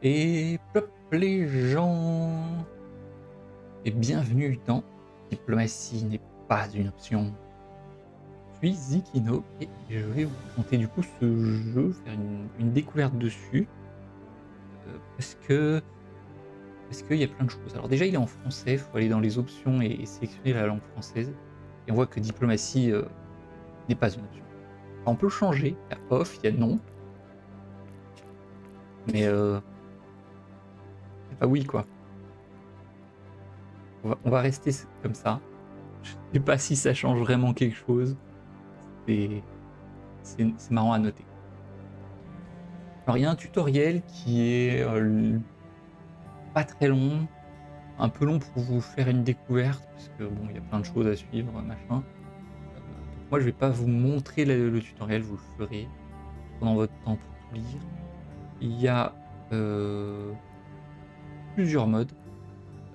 Et plop les gens Et bienvenue dans Diplomatie n'est pas une option. Je suis Zikino et je vais vous présenter du coup ce jeu, faire une, découverte dessus. Euh, parce que parce qu'il y a plein de choses. Alors déjà il est en français, il faut aller dans les options et, sélectionner la langue française. Et on voit que diplomatie euh, n'est pas une option. on peut changer, il y a off, il y a non. Mais euh, ah oui, quoi. On va, rester comme ça. Je sais pas si ça change vraiment quelque chose. C'est marrant à noter. Alors il y a un tutoriel qui est euh, pas très long, un peu long pour vous faire une découverte, parce que bon, il y a plein de choses à suivre, machin. Euh, moi je vais pas vous montrer le, tutoriel, vous le ferez pendant votre temps pour lire. Il y a euh, plusieurs modes.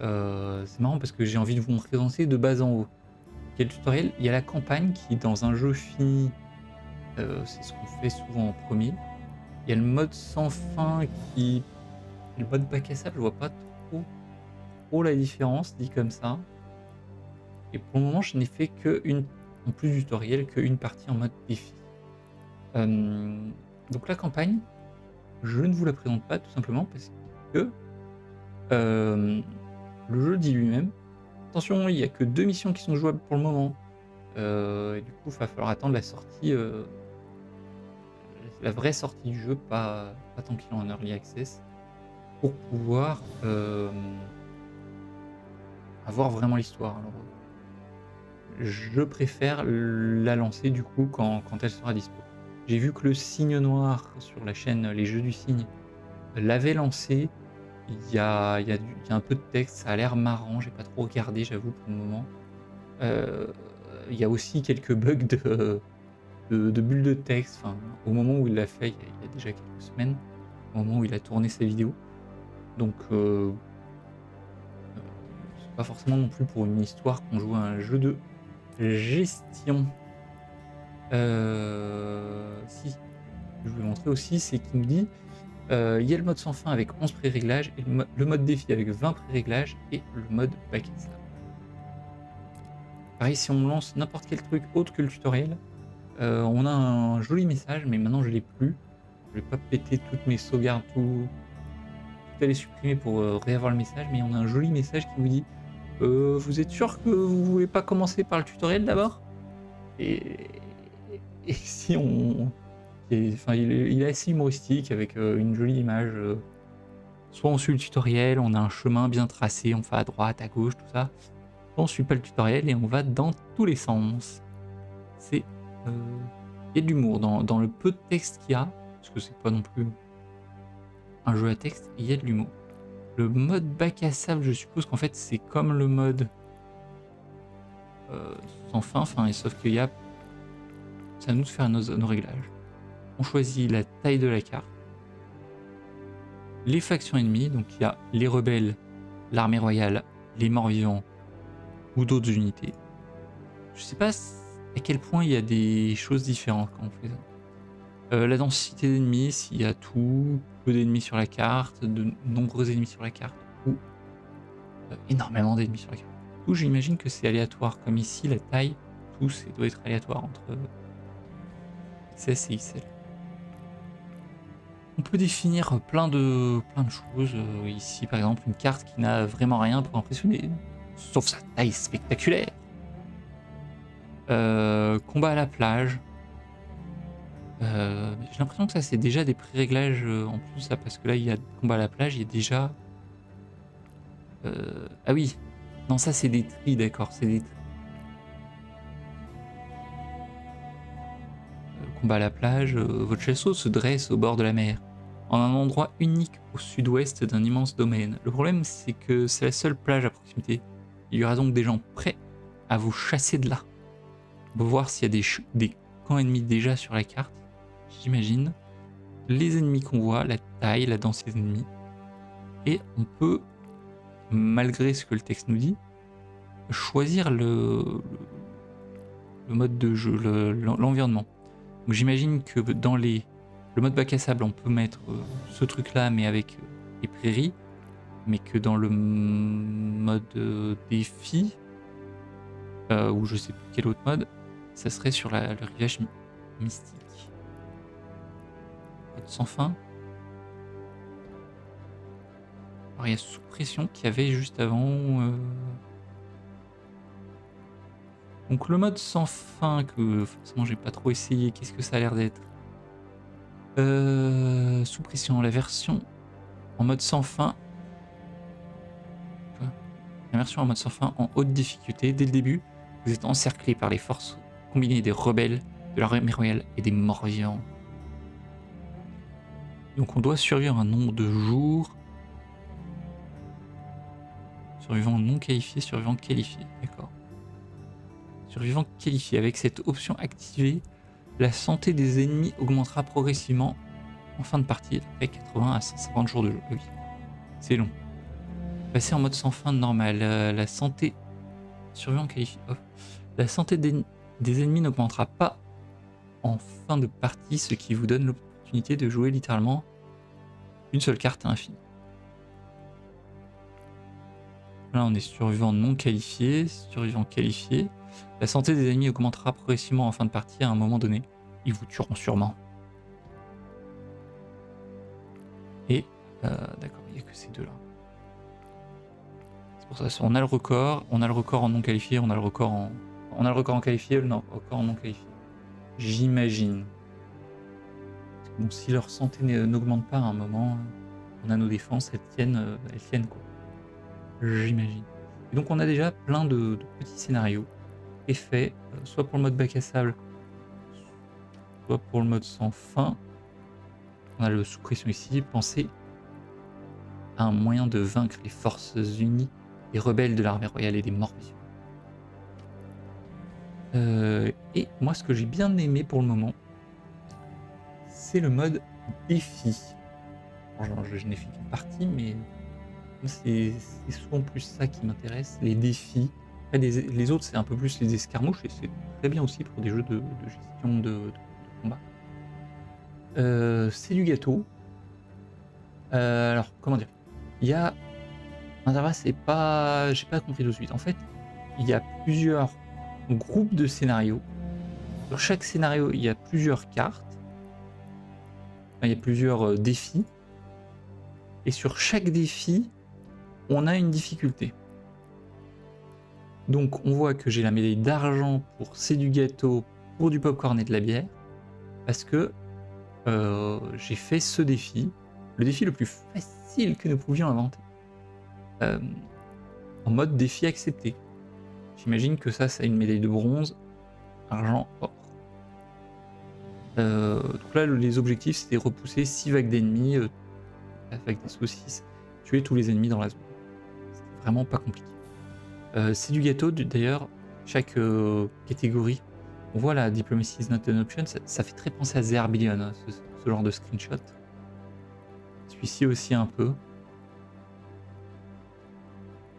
Euh, c'est marrant parce que j'ai envie de vous présenter de bas en haut. Quel tutoriel Il y a la campagne qui, dans un jeu fini, euh, c'est ce qu'on fait souvent en premier. Il y a le mode sans fin qui. Le mode bac à sable, je vois pas trop, trop la différence dit comme ça. Et pour le moment, je n'ai fait que une, en plus du tutoriel, qu'une partie en mode défi. Euh, donc la campagne, je ne vous la présente pas tout simplement parce que euh, le jeu dit lui-même. Attention, il n'y a que deux missions qui sont jouables pour le moment. Euh, du coup, il va falloir attendre la sortie, euh, la vraie sortie du jeu, pas, tant qu'il en early access, pour pouvoir avoir vraiment l'histoire. Je préfère la lancer du coup quand, quand elle sera dispo. J'ai vu que le signe noir sur la chaîne Les Jeux du Cygne l'avait lancé il y a, y, un peu de texte, ça a l'air marrant, j'ai pas trop regardé, j'avoue, pour le moment. Euh, il y a aussi quelques bugs de, de, bulles de texte, au moment où il l'a fait, il y, a, déjà quelques semaines, au moment où il a tourné sa vidéo. Donc, euh, euh, c'est pas forcément non plus pour une histoire qu'on joue à un jeu de gestion. si, je vous montrer aussi, c'est qu'il me dit euh, il y a le mode sans fin avec 11 pré-réglages, et le, mode défi avec 20 pré-réglages, et le mode back Pareil, si on lance n'importe quel truc autre que le tutoriel, euh, on a un joli message, mais maintenant je l'ai plus. Je vais pas péter toutes mes sauvegardes, tout, tout aller supprimer pour euh, réavoir le message, mais on a un joli message qui vous dit Vous êtes sûr que vous voulez pas commencer par le tutoriel d'abord? Et, et si on, il, est, assez humoristique avec euh, une jolie image. Euh. soit on suit le tutoriel, on a un chemin bien tracé, on va à droite, à gauche, tout ça. Soit on suit pas le tutoriel et on va dans tous les sens. C'est, euh, il y a de l'humour dans, le peu de texte qu'il y a, parce que c'est pas non plus un jeu à texte, il y a de l'humour. Le mode bac à sable, je suppose qu'en fait c'est comme le mode sans fin, sauf qu'il y a, ça nous de faire nos réglages on choisit la taille de la carte, les factions ennemies, donc il y a les rebelles, l'armée royale, les morts-vivants ou d'autres unités. Je sais pas à quel point il y a des choses différentes quand on fait ça. Euh, la densité d'ennemis, s'il y a tout, peu d'ennemis sur la carte, de nombreux ennemis sur la carte, ou euh, énormément d'ennemis sur la carte. Tout, j'imagine que c'est aléatoire, comme ici, la taille, tout, ça doit être aléatoire entre XS et XL. On peut définir plein de, plein de choses. Euh, ici, par exemple, une carte qui n'a vraiment rien pour impressionner, sauf sa taille spectaculaire. Euh, combat à la plage. Euh, j'ai l'impression que ça, c'est déjà des pré-réglages en plus, parce que là, il y a combat à la plage, il y a déjà... ah oui, non, ça, c'est des tris, d'accord, c'est des combat à la plage, votre chasseau se dresse au bord de la mer en un endroit unique au sud-ouest d'un immense domaine. Le problème, c'est que c'est la seule plage à proximité. Il y aura donc des gens prêts à vous chasser de là. On peut voir s'il y a des, des camps ennemis déjà sur la carte, j'imagine. Les ennemis qu'on voit, la taille, la densité d'ennemis. Et on peut, malgré ce que le texte nous dit, choisir le mode de jeu, l'environnement. Donc j'imagine que dans les le mode bac à sable, on peut mettre euh, ce truc là, mais avec euh, et prairies, mais que dans le mode euh, défi, ou je sais plus quel autre mode, ça serait sur la, le rivage mystique. Mode sans fin. Alors il y a sous pression qu'il y avait juste avant. Donc le mode sans fin que forcément j'ai pas trop essayé, qu'est-ce que ça a l'air d'être? Euh, Sous pression, la version en mode sans fin. La version en mode sans fin en haute difficulté. Dès le début, vous êtes encerclé par les forces combinées des rebelles, de l'armée royale et des morts vivants. Donc on doit survivre un nombre de jours. Survivant non qualifié, survivant qualifié, d'accord. Survivant qualifié, avec cette option activée, la santé des ennemis augmentera progressivement en fin de partie, avec 80 à 150 jours de jeu. C'est long. Passer en mode sans fin normal, euh, la santé survivant qualifié. hop. La santé des, ennemis n'augmentera pas en fin de partie, ce qui vous donne l'opportunité de jouer littéralement une seule carte à l'infini. Là, on est survivant non qualifié, survivant qualifié. La santé des ennemis augmentera progressivement en fin de partie à un moment donné. Ils vous tueront sûrement. Et, euh, d'accord, il n'y a que ces deux-là. C'est pour ça, on a le record, on a le record en non qualifié, on a le record en, on a le record en qualifié, le non, record en non qualifié. J'imagine. Bon, si leur santé n'augmente pas à un moment, on a nos défenses, elles tiennent, euh, elles tiennent quoi. J'imagine. Donc on a déjà plein de petits scénarios faits, euh, soit pour le mode bac à sable, soit pour le mode sans fin. On a le sous pression ici. Pensez à un moyen de vaincre les forces unies des rebelles de l'armée royale et des morts. Euh, et moi, ce que j'ai bien aimé pour le moment, c'est le mode défi. Je, n'ai fait qu'une partie, mais c'est souvent plus ça qui m'intéresse, les défis. Les, autres, c'est un peu plus les escarmouches, et c'est très bien aussi pour des jeux de, gestion de, combat. Euh, c'est du gâteau. Euh, alors, comment dire? Il y a. C'est pas. J'ai pas compris tout de suite. En fait, il y a plusieurs groupes de scénarios. Sur chaque scénario, il y a plusieurs cartes. Enfin, il y a plusieurs euh, défis. Et sur chaque défi, on a une difficulté. Donc on voit que j'ai la médaille d'argent pour c'est du gâteau, pour du popcorn et de la bière, parce que euh, j'ai fait ce défi, le défi le plus facile que nous pouvions inventer, euh, en mode défi accepté. J'imagine que ça, a une médaille de bronze, argent, or. Euh, donc là, le- les objectifs, c'était repousser 6 vagues d'ennemis avec des saucisses, tuer tous les ennemis dans la zone. C'était vraiment pas compliqué. Euh, c'est du gâteau, d'ailleurs, chaque euh, catégorie. On voit la Diplomacy is not an option, ça, fait très penser à Zerbillion, hein, ce, genre de screenshot. Celui-ci aussi un peu.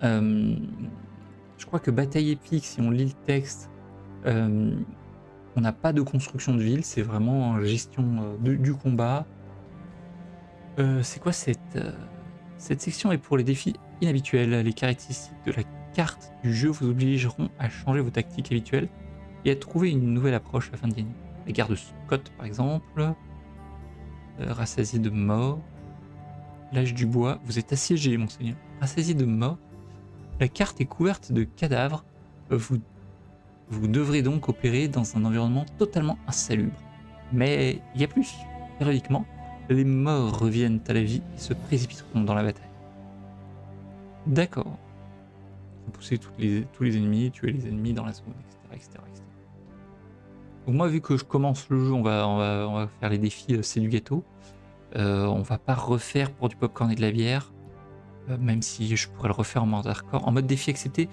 Euh, je crois que bataille épique, si on lit le texte, on n'a pas de construction de ville, c'est vraiment gestion du combat. C'est quoi cette, cette section est pour les défis inhabituels. Les caractéristiques de la carte du jeu vous obligeront à changer vos tactiques habituelles et à trouver une nouvelle approche afin de gagner. La guerre de Scott, par exemple, euh, rassasié de mort, l'âge du bois, vous êtes assiégé, monseigneur. Rassasié de mort, la carte est couverte de cadavres. Vous, vous devrez donc opérer dans un environnement totalement insalubre. Mais il y a plus. Périodiquement, les morts reviennent à la vie et se précipiteront dans la bataille. D'accord. Vous poussez toutes les, tous les ennemis, tuer les ennemis dans la zone, etc. etc., etc. Donc moi, vu que je commence le jeu, on va, on va, on va faire les défis, euh, c'est du gâteau. Euh, on va pas refaire pour du popcorn et de la bière, euh, même si je pourrais le refaire en mode hardcore. En mode défi accepté,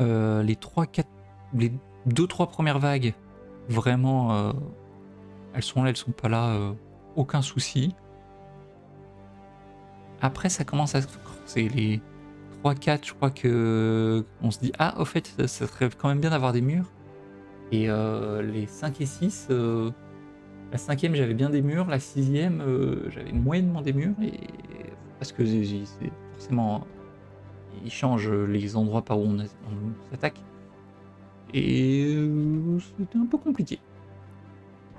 euh, les 3, 4, les 2-3 premières vagues, vraiment, elles sont là, elles sont pas là, aucun souci. Après, ça commence à se. Les 3-4, je crois que on se dit, ah, au fait, ça, serait quand même bien d'avoir des murs. Et euh, les 5 et 6, euh, La cinquième, j'avais bien des murs. La sixième, euh, j'avais moyennement des murs. Et... Parce que c'est forcément... Ils changent les endroits par où on, s'attaque. Et euh, c'était un peu compliqué.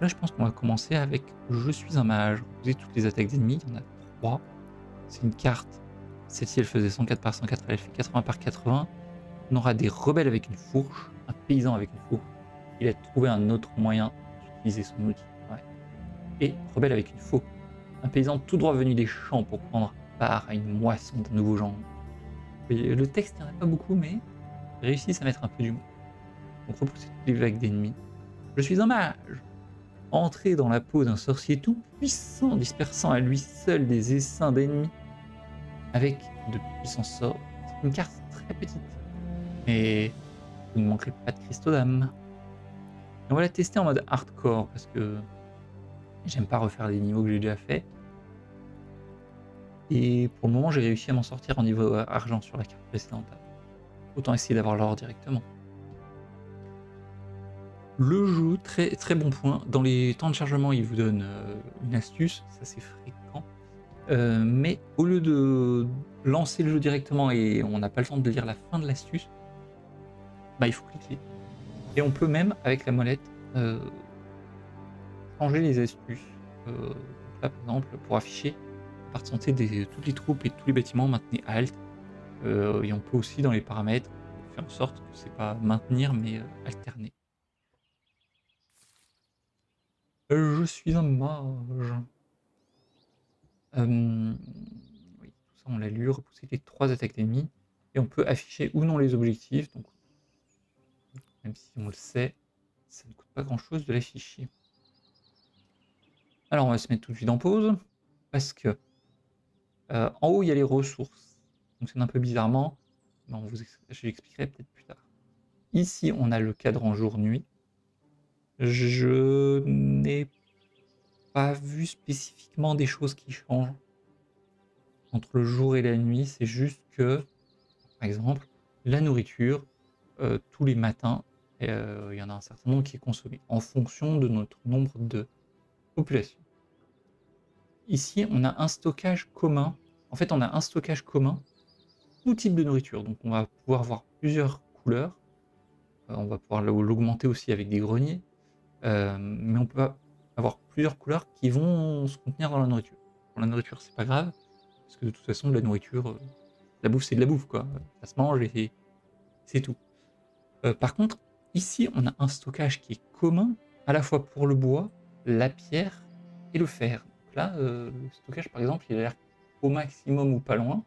Là, je pense qu'on va commencer avec Je suis un mage. Vous avez toutes les attaques d'ennemis. Il y en a trois. C'est une carte. Celle-ci, elle faisait 104 par 104. Elle fait 80 par 80. On aura des rebelles avec une fourche. Un paysan avec une fourche. Il a trouvé un autre moyen d'utiliser son outil. Et rebelle avec une faux. Un paysan tout droit venu des champs pour prendre part à une moisson d'un nouveau genre. le texte, il n'y en a pas beaucoup, mais réussissent à mettre un peu du mot. Donc repousser toutes les vagues d'ennemis. Je suis un mage entrer dans la peau d'un sorcier tout puissant, dispersant à lui seul des essaims d'ennemis, avec de puissants sorts. C'est une carte très petite, mais vous ne manquerez pas de cristaux d'âme. On va la tester en mode hardcore, parce que j'aime pas refaire des niveaux que j'ai déjà fait. Et pour le moment, j'ai réussi à m'en sortir en niveau argent sur la carte précédente. Autant essayer d'avoir l'or directement. Le jeu, très, très bon point. Dans les temps de chargement, il vous donne euh, une astuce, ça c'est fréquent. Euh, mais au lieu de lancer le jeu directement et on n'a pas le temps de lire la fin de l'astuce, bah, il faut cliquer. Et on peut même, avec la molette, euh, changer les astuces. là, par exemple, pour afficher par santé des, toutes les troupes et tous les bâtiments, maintenez Alt. et on peut aussi, dans les paramètres, faire en sorte que c'est pas maintenir, mais alterner. Je suis un mage. Euh, oui, tout ça on l'a lu, repousser les trois attaques d'ennemis. Et on peut afficher ou non les objectifs. Donc, même si on le sait, ça ne coûte pas grand chose de l'afficher. Alors on va se mettre tout de suite en pause. Parce que euh, en haut il y a les ressources. Donc c'est un peu bizarrement. Je l'expliquerai peut-être plus tard. Ici on a le cadran jour-nuit. Je n'ai pas vu spécifiquement des choses qui changent entre le jour et la nuit. C'est juste que, par exemple, la nourriture, euh, tous les matins, euh, il y en a un certain nombre qui est consommé en fonction de notre nombre de population. Ici, on a un stockage commun. En fait, on a un stockage commun, tout type de nourriture. Donc, on va pouvoir voir plusieurs couleurs. Euh, on va pouvoir l'augmenter aussi avec des greniers. Mais on peut avoir plusieurs couleurs qui vont se contenir dans la nourriture. Pour la nourriture, c'est pas grave, parce que de toute façon, la nourriture, euh, la bouffe, c'est de la bouffe, quoi. Ça se mange et c'est tout. Euh, par contre, ici, on a un stockage qui est commun, à la fois pour le bois, la pierre et le fer. Là, le stockage, par exemple, il a l'air au maximum ou pas loin.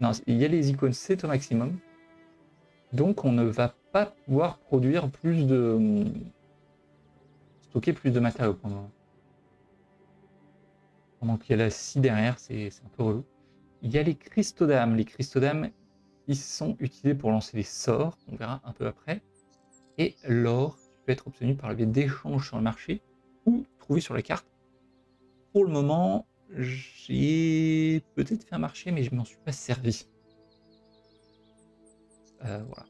Non, il y a les icônes, c'est au maximum. Donc on ne va pas pouvoir produire plus de, plus de matériaux pendant, pendant qu'il y a la scie derrière, c'est un peu relou. Il y a les cristaux d'âme. Les cristaux d'âme, ils sont utilisés pour lancer des sorts, on verra un peu après, et l'or peut être obtenu par le biais d'échanges sur le marché ou trouvé sur la carte. Pour le moment, j'ai peut-être fait un marché, mais je m'en suis pas servi. Euh, voilà.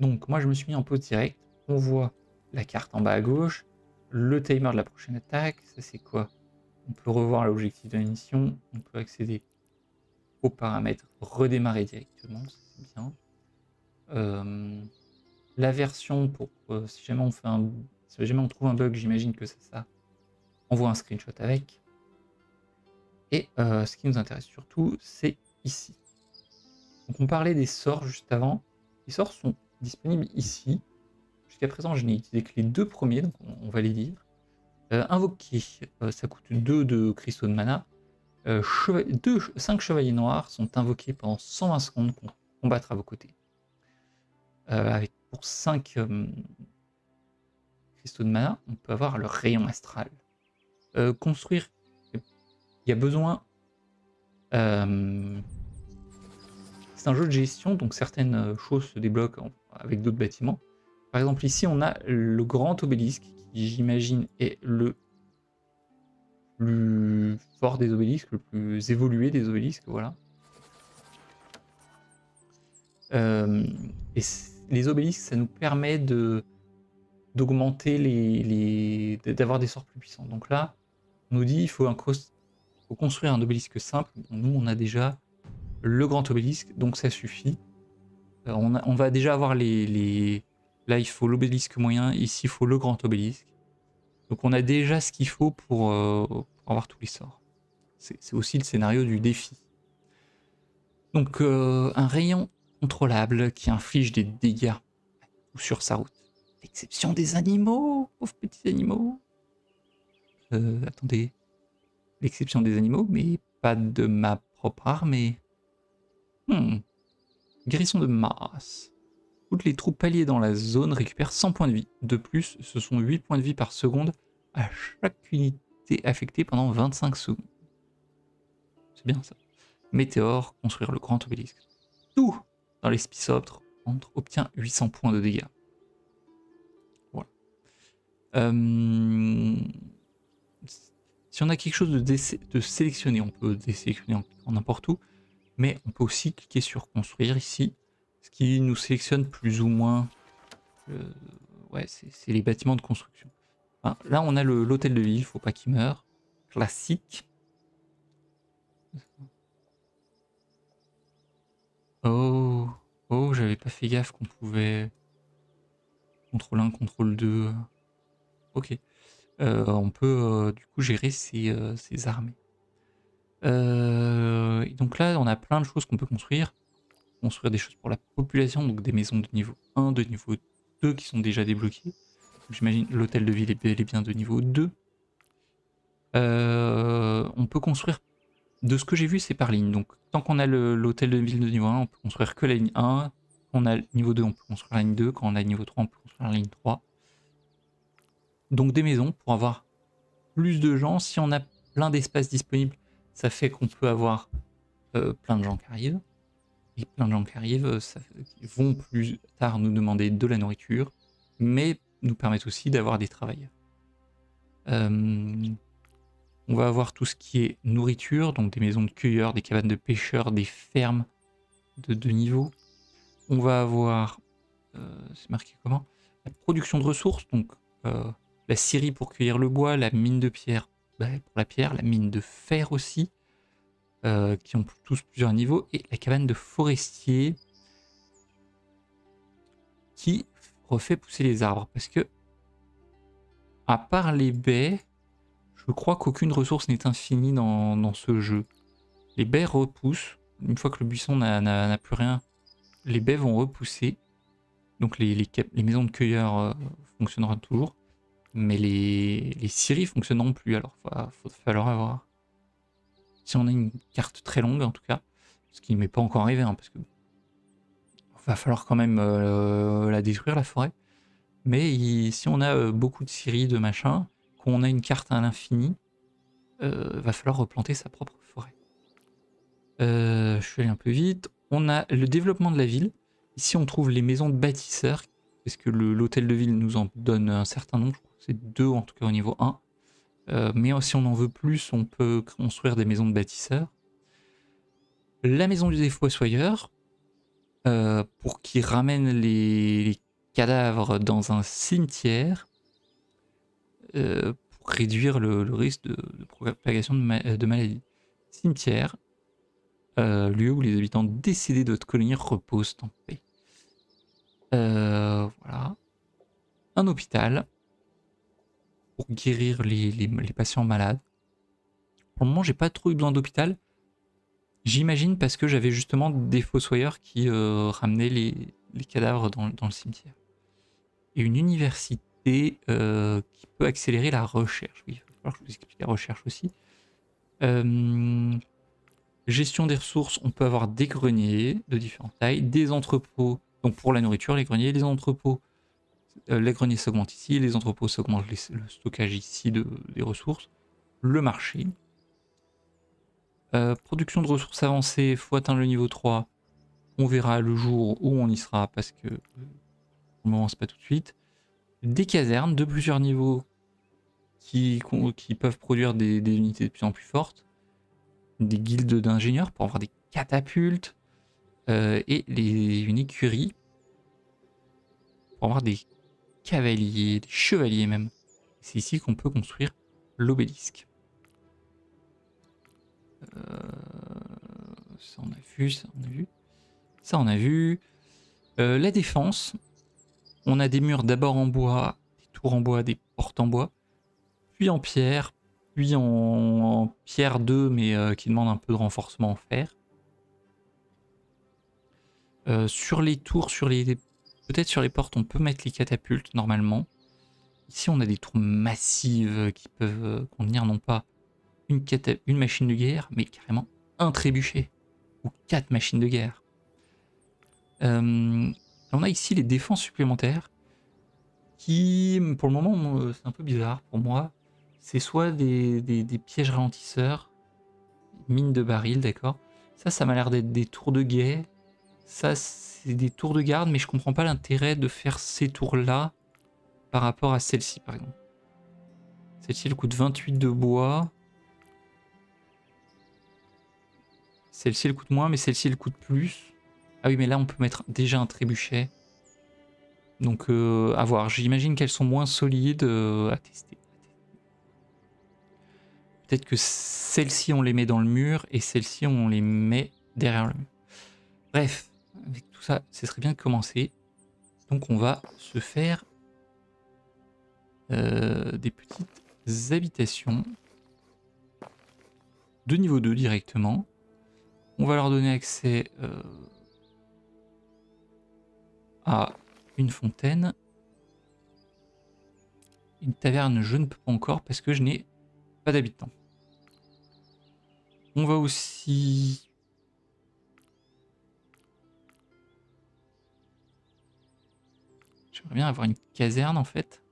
Donc moi je me suis mis en pause direct. On voit la carte en bas à gauche, le timer de la prochaine attaque, ça c'est quoi? On peut revoir l'objectif de la mission, on peut accéder aux paramètres, redémarrer directement, c'est bien. Euh, la version pour euh, si jamais on fait un si jamais on trouve un bug, j'imagine que c'est ça. On voit un screenshot avec. Et euh, ce qui nous intéresse surtout, c'est ici. Donc on parlait des sorts juste avant. Les sorts sont disponibles ici. Jusqu'à présent, je n'ai utilisé que les deux premiers, donc on, va les lire. Euh, invoquer, euh, ça coûte 2 de cristaux de mana. Euh, 5 chevaliers noirs sont invoqués pendant 120 secondes pour combattre à vos côtés. Euh, avec pour 5 cristaux de mana, on peut avoir le rayon astral. construire, il y a besoin. c'est un jeu de gestion, donc certaines choses se débloquent avec d'autres bâtiments. Par exemple, ici, on a le grand obélisque, qui j'imagine est le plus fort des obélisques, le plus évolué des obélisques, voilà. Euh, et les obélisques, ça nous permet de d'augmenter les, d'avoir des sorts plus puissants. Donc là, on nous dit il faut, faut construire un obélisque simple. nous, on a déjà le grand obélisque, donc ça suffit. Euh, on, va déjà avoir les... Là, il faut l'obélisque moyen, ici, il faut le grand obélisque. Donc on a déjà ce qu'il faut pour, euh, avoir tous les sorts. C'est aussi le scénario du défi. Donc euh, un rayon contrôlable qui inflige des dégâts sur sa route. L'exception des animaux, pauvres petits animaux. Euh, attendez. L'exception des animaux, mais pas de ma propre mais... Hmm. Guérison de masse. Toutes les troupes alliées dans la zone récupèrent 100 points de vie. De plus, ce sont 8 points de vie par seconde à chaque unité affectée pendant 25 secondes. C'est bien ça. Météore, construire le grand obélisque. Tout dans les spisoptres obtient 800 points de dégâts. Voilà. Euh, si on a quelque chose de, de sélectionner, on peut désélectionner en, n'importe où, mais on peut aussi cliquer sur construire ici, ce qui nous sélectionne plus ou moins. Euh, ouais, c'est les bâtiments de construction. là, on a l'hôtel de ville, faut pas qu'il meure. Classique. Oh, oh, j'avais pas fait gaffe qu'on pouvait contrôle 1, contrôle 2. Ok. Euh, on peut euh, du coup gérer euh, armées. donc là, on a plein de choses qu'on peut construire. Construire des choses pour la population, donc des maisons de niveau 1, de niveau 2 qui sont déjà débloquées. J'imagine l'hôtel de ville est bien de niveau 2. on peut construire de ce que j'ai vu, c'est par ligne. Donc, tant qu'on a l'hôtel de ville de niveau 1, on peut construire que la ligne 1. Quand on a niveau 2, on peut construire la ligne 2. Quand on a niveau 3, on peut construire la ligne 3. Donc, des maisons pour avoir plus de gens. Si on a plein d'espaces disponibles, ça fait qu'on peut avoir euh, plein de gens qui arrivent. Et plein de gens qui arrivent ça vont plus tard nous demander de la nourriture, mais nous permettent aussi d'avoir des travailleurs. Euh, on va avoir tout ce qui est nourriture, donc des maisons de cueilleurs, des cabanes de pêcheurs, des fermes de deux niveaux. On va avoir, euh, c'est marqué comment? La production de ressources, donc euh, la scierie pour cueillir le bois, la mine de pierre bah, pour la pierre, la mine de fer aussi, euh, qui ont tous plusieurs niveaux, et la cabane de forestier qui refait pousser les arbres. Parce que, à part les baies, je crois qu'aucune ressource n'est infinie dans, ce jeu. Les baies repoussent. Une fois que le buisson n'a plus rien, les baies vont repousser. Donc les, maisons de cueilleurs euh, fonctionneront toujours. Mais les, les scieries fonctionneront plus. Alors il va, falloir avoir. Si on a une carte très longue en tout cas, ce qui ne m'est pas encore arrivé, hein, parce que va falloir quand même euh, la détruire la forêt. Mais si on a euh, beaucoup de scieries, de machin, qu'on a une carte à l'infini, euh, va falloir replanter sa propre forêt. Euh, je suis allé un peu vite. On a le développement de la ville. Ici, on trouve les maisons de bâtisseurs, parce que l'hôtel de ville nous en donne un certain nombre. C'est deux en tout cas au niveau 1. Euh, mais si on en veut plus, on peut construire des maisons de bâtisseurs. La maison du défossoyeur, euh, pour qu'il ramène les cadavres dans un cimetière euh, pour réduire le, risque de, propagation de, maladies. Cimetière, euh, lieu où les habitants décédés de votre colonie reposent en paix. Voilà. Un hôpital guérir les, patients malades. Pour le moment, j'ai pas trop eu besoin d'hôpital. J'imagine parce que j'avais justement des fossoyeurs qui ramenaient les, cadavres dans, le cimetière. Et une université euh, qui peut accélérer la recherche. Il je vous explique la recherche aussi. Euh, gestion des ressources, on peut avoir des greniers de différentes tailles, des entrepôts, donc pour la nourriture, les greniers, les entrepôts, euh, les greniers s'augmentent ici, les entrepôts s'augmentent le stockage ici de, des ressources, le marché. production de ressources avancées, faut atteindre le niveau 3. On verra le jour où on y sera parce que pour le moment c'est pas tout de suite des casernes de plusieurs niveaux qui, qui peuvent produire des, unités de plus en plus fortes, des guildes d'ingénieurs pour avoir des catapultes, euh, et une écurie pour avoir des cavaliers, des chevaliers même. C'est ici qu'on peut construire l'obélisque. Euh, ça on a vu, ça on a vu. Ça on a vu. Euh, la défense. On a des murs d'abord en bois, des tours en bois, des portes en bois, puis en pierre, puis en, pierre 2 mais euh, qui demande un peu de renforcement en fer. sur les tours, sur les peut-être sur les portes, on peut mettre les catapultes normalement. Ici, on a des tours massives qui peuvent contenir non pas une, machine de guerre, mais carrément un trébuchet ou quatre machines de guerre. Euh, on a ici les défenses supplémentaires qui, pour le moment, c'est un peu bizarre pour moi. C'est soit des, pièges ralentisseurs, mines de barils, d'accord. Ça, ça m'a l'air d'être des tours de guet. Ça, c'est des tours de garde, mais je comprends pas l'intérêt de faire ces tours-là par rapport à celle-ci, par exemple. Celle-ci, elle coûte 28 de bois. Celle-ci, elle coûte moins, mais celle-ci, elle coûte plus. Ah oui, mais là, on peut mettre déjà un trébuchet. Donc, euh, à voir. J'imagine qu'elles sont moins solides euh, à tester. Peut-être que celles-ci, on les met dans le mur et celles-ci, on les met derrière le mur. Bref, avec tout ça, ce serait bien de commencer. Donc, on va se faire euh, des petites habitations de niveau 2 directement. On va leur donner accès euh, à une fontaine. Une taverne, je ne peux pas encore parce que je n'ai pas d'habitants. On va aussi... J'aimerais bien avoir une caserne en fait.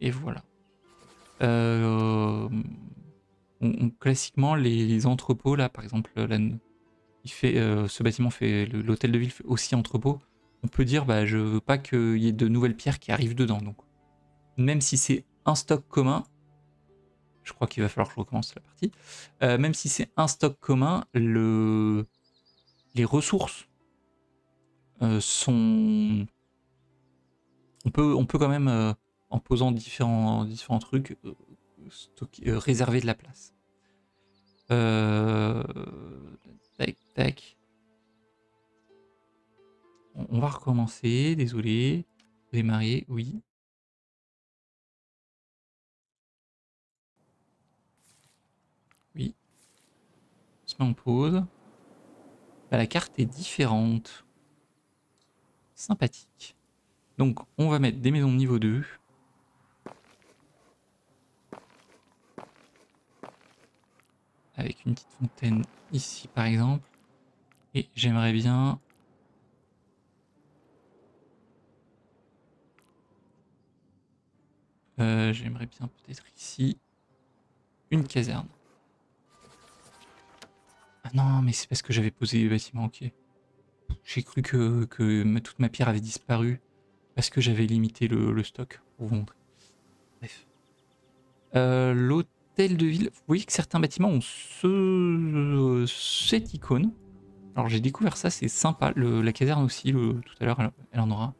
Et voilà. Euh, classiquement, les, entrepôts, là, par exemple, il fait, euh, ce bâtiment fait, l'hôtel de ville fait aussi entrepôt. On peut dire, bah, je veux pas qu'il y ait de nouvelles pierres qui arrivent dedans. Donc, même si c'est un stock commun, je crois qu'il va falloir que je recommence la partie. Euh, même si c'est un stock commun, le... les ressources sont. On peut, on peut quand même en posant différents, différents trucs, euh, euh, réserver de la place. Euh, tac, tac. On, va recommencer, désolé. Démarrer, oui. Oui. On se met en pause. Bah, la carte est différente. Sympathique. Donc, on va mettre des maisons de niveau 2. avec une petite fontaine ici par exemple. Et j'aimerais bien... Euh, j'aimerais bien peut-être ici une caserne. Ah non, mais c'est parce que j'avais posé le bâtiment, ok. J'ai cru que, toute ma pierre avait disparu parce que j'avais limité le, stock pour vous montrer. Bref. Euh, l'autre de ville. Vous voyez que certains bâtiments ont ce, cette icône. Alors j'ai découvert ça, c'est sympa. La caserne aussi, tout à l'heure, elle, en aura.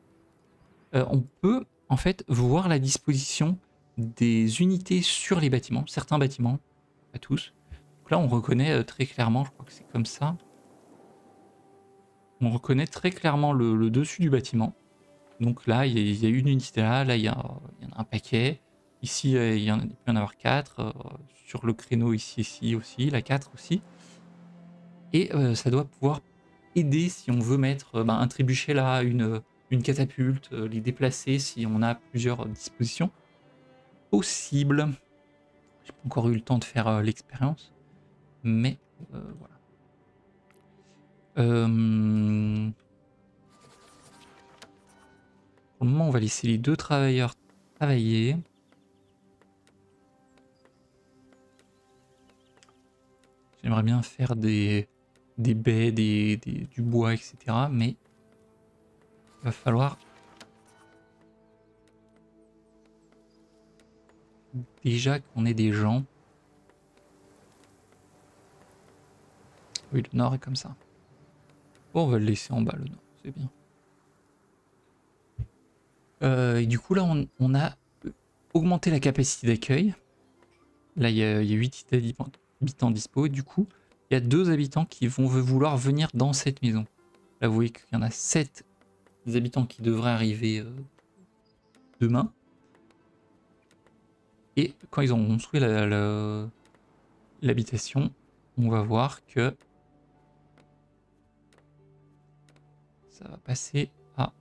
Euh, on peut en fait voir la disposition des unités sur les bâtiments, certains bâtiments, pas tous. Donc là, on reconnaît euh, très clairement, je crois que c'est comme ça. On reconnaît très clairement le, dessus du bâtiment. Donc là, il y, a une unité là, là, il y, a, a un paquet. Ici, euh, il, y en, en avoir 4. Euh, sur le créneau ici, ici aussi, la 4 aussi. Et euh, ça doit pouvoir aider si on veut mettre ben, un trébuchet là, une, une catapulte, les déplacer si on a plusieurs dispositions possibles. J'ai pas encore eu le temps de faire l'expérience, mais voilà. Pour le moment, on va laisser les deux travailleurs travailler. J'aimerais bien faire des, des baies, des, du bois, etc. Mais il va falloir déjà qu'on ait des gens. Oui, le nord est comme ça. On va le laisser en bas, le nord, c'est bien. Euh, du coup, là, on, a augmenté la capacité d'accueil. Là, il y, a, il y a 8 habitants, dispo. Du coup, il y a deux habitants qui vont vouloir venir dans cette maison. Là, vous voyez qu'il y en a 7 habitants qui devraient arriver euh, demain. Et quand ils ont construit l'habitation, on va voir que ça va passer à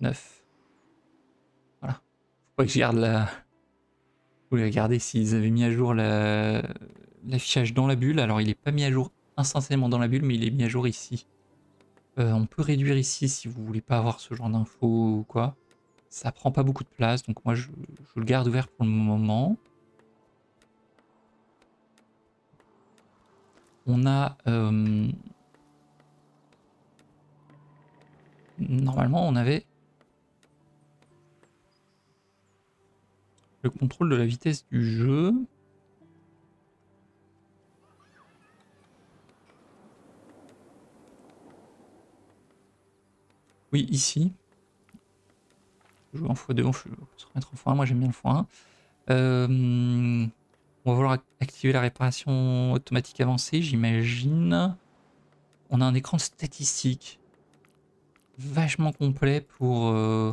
9. Voilà. Faut pas que je garde la... Vous voulez regarder s'ils avaient mis à jour la- l'affichage dans la bulle. Alors il est pas mis à jour instantanément dans la bulle, mais il est mis à jour ici. Euh, on peut réduire ici si vous voulez pas avoir ce genre d'infos ou quoi. Ça prend pas beaucoup de place, donc moi je, je le garde ouvert pour le moment. On a... euh, Normalement, on avait le contrôle de la vitesse du jeu. Oui, ici. Je joue en x2, on peut se remettre en x1. Moi, j'aime bien le x1. Euh, on va vouloir activer la réparation automatique avancée, j'imagine. On a un écran de statistiques vachement complet pour, euh,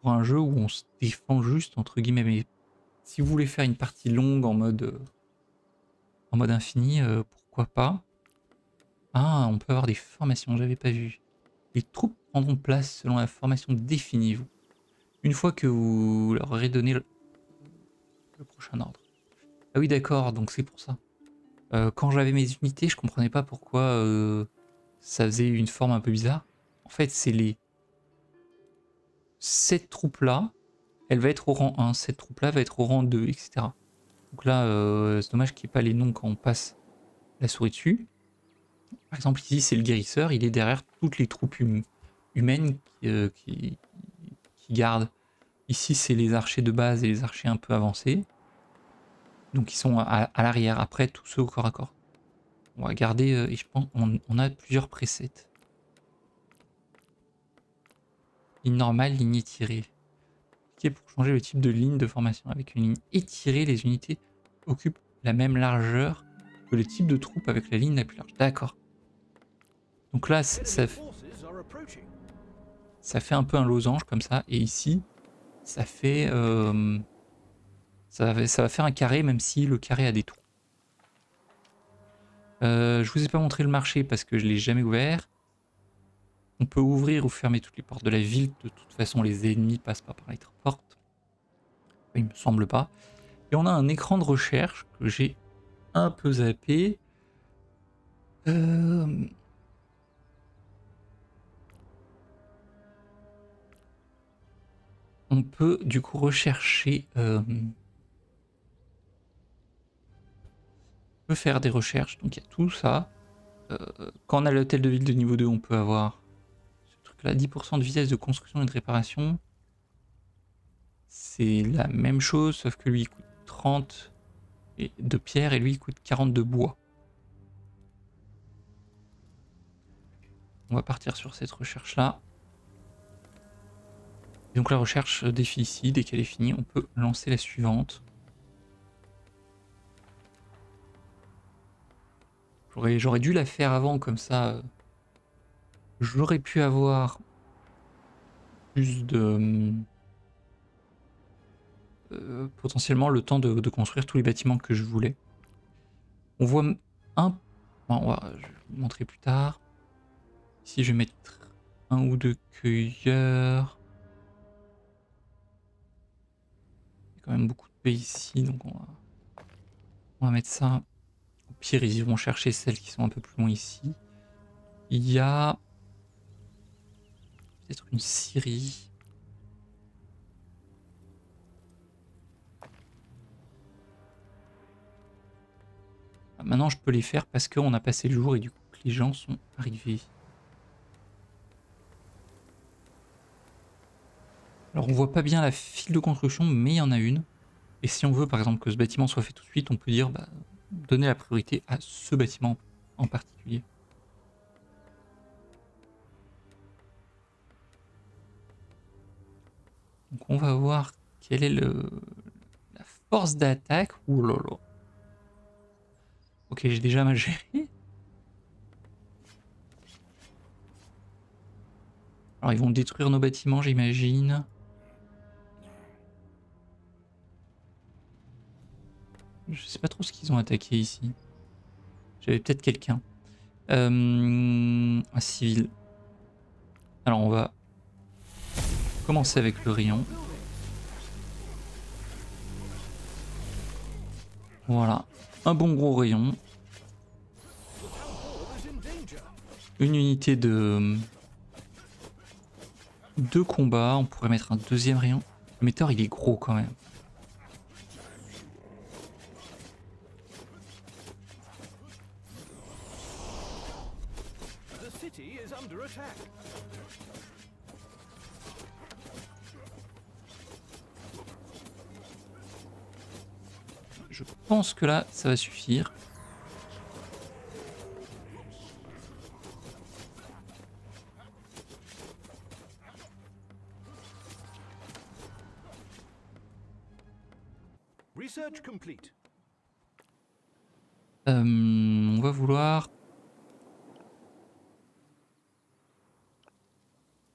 pour un jeu où on se défend juste, entre guillemets. Mais si vous voulez faire une partie longue en mode, euh, en mode infini, euh, pourquoi pas? Ah, on peut avoir des formations, j'avais pas vu. Les troupes prendront place selon la formation définie. Vous. Une fois que vous leur aurez donné le prochain ordre. Ah oui, d'accord, donc c'est pour ça. Euh, quand j'avais mes unités, je comprenais pas pourquoi euh, ça faisait une forme un peu bizarre. En fait, c'est les... Cette troupe-là, elle va être au rang 1, cette troupe-là va être au rang 2, etc. Donc là, euh, c'est dommage qu'il n'y ait pas les noms quand on passe la souris dessus. Par exemple, ici, c'est le guérisseur, il est derrière toutes les troupes hum- humaines qui, gardent. Ici, c'est les archers de base et les archers un peu avancés. Donc ils sont à, l'arrière, après tous ceux au corps à corps. On va garder, euh, et je pense on, a plusieurs presets. Ligne normale, ligne étirée. Cliquez pour changer le type de ligne de formation. Avec une ligne étirée, les unités occupent la même largeur que le type de troupe avec la ligne la plus large. D'accord. Donc là, ça, ça fait un peu un losange comme ça. Et ici, ça fait... euh, ça va, faire un carré, même si le carré a des trous. Euh, je vous ai pas montré le marché parce que je l'ai jamais ouvert. On peut ouvrir ou fermer toutes les portes de la ville. De toute façon, les ennemis passent pas par les portes. Il me semble pas. Et on a un écran de recherche que j'ai un peu zappé. Euh, On peut du coup rechercher. euh, faire des recherches. Donc il y a tout ça. Euh, quand on a l'hôtel de ville de niveau 2, on peut avoir ce truc-là 10% de vitesse de construction et de réparation. C'est la même chose, sauf que lui il coûte 30 et- de pierre et lui il coûte 40 de bois. On va partir sur cette recherche-là. Donc la recherche défie ici, dès qu'elle est finie, on peut lancer la suivante. J'aurais, dû la faire avant, comme ça, euh, j'aurais pu avoir plus de... euh, potentiellement le temps de, construire tous les bâtiments que je voulais. On voit un... je vais vous montrer plus tard. Ici, je vais mettre un ou deux cueilleurs. Il y a quand même beaucoup de paix ici, donc on va, on va mettre ça. Pire, ils vont chercher celles qui sont un peu plus loin ici. Il y a peut-être une scierie. Ah, Maintenant, je peux les faire parce qu'on a passé le jour et du coup, les gens sont arrivés. Alors, on voit pas bien la file de construction, mais il y en a une. Et si on veut, par exemple, que ce bâtiment soit fait tout de suite, on peut dire bah, donner la priorité à ce bâtiment en particulier. Donc on va voir quelle est la force d'attaque. Ouh là là. Ok, j'ai déjà mal géré. Alors ils vont détruire nos bâtiments, j'imagine. Je sais pas trop ce qu'ils ont attaqué ici. J'avais peut-être quelqu'un. Euh, un civil. Alors on va commencer avec le rayon. Voilà. Un bon gros rayon. Une unité de... Deux combats. On pourrait mettre un deuxième rayon. Le metteur il est gros quand même. Je pense que là, ça va suffire. Euh, on va vouloir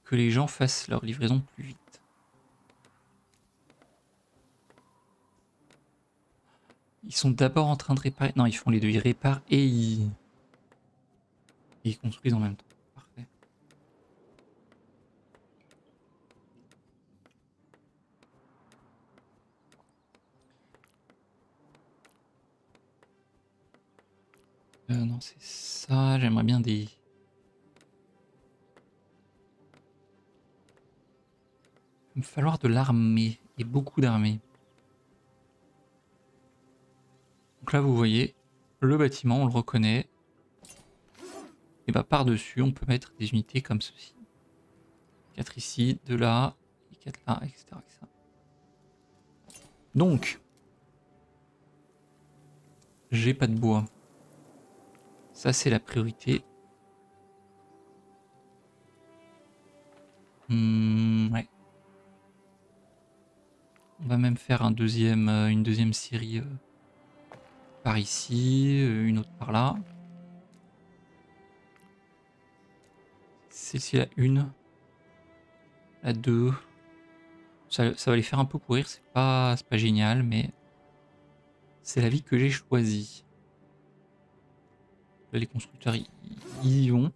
que les gens fassent leur livraison plus vite. Ils sont d'abord en train de réparer. Non, ils font les deux. Ils réparent et ils, ils construisent en même temps. Parfait. Euh, non, c'est ça. J'aimerais bien des... Il va me falloir de l'armée. Et beaucoup d'armée. Donc là, vous voyez, le bâtiment, on le reconnaît. Et bah par-dessus, on peut mettre des unités comme ceci. 4 ici, 2 là, et 4 là, etc.. Donc, j'ai pas de bois. Ça, c'est la priorité. Hmm, ouais. On va même faire euh, une deuxième série euh, par ici, euh, une autre par là. Celle-ci, la une. La deux. Ça, va les faire un peu courir, c'est pas, pas génial, mais c'est la vie que j'ai choisie. Les constructeurs y, y vont.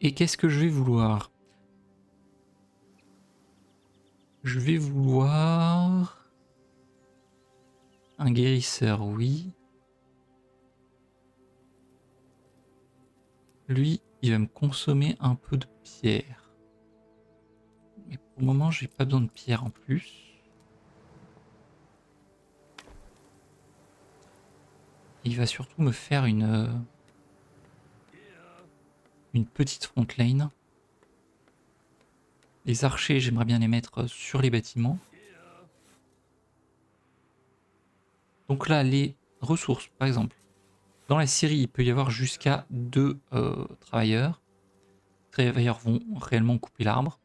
Et qu'est-ce que je vais vouloir? Je vais vouloir... Un guérisseur, oui. Lui, il va me consommer un peu de pierre. Mais pour le moment, j'ai pas besoin de pierre en plus. Il va surtout me faire une... Euh, une petite front lane. Les archers, j'aimerais bien les mettre sur les bâtiments. Donc là, les ressources, par exemple. Dans la Syrie, il peut y avoir jusqu'à deux euh, travailleurs. Les travailleurs vont réellement couper l'arbre.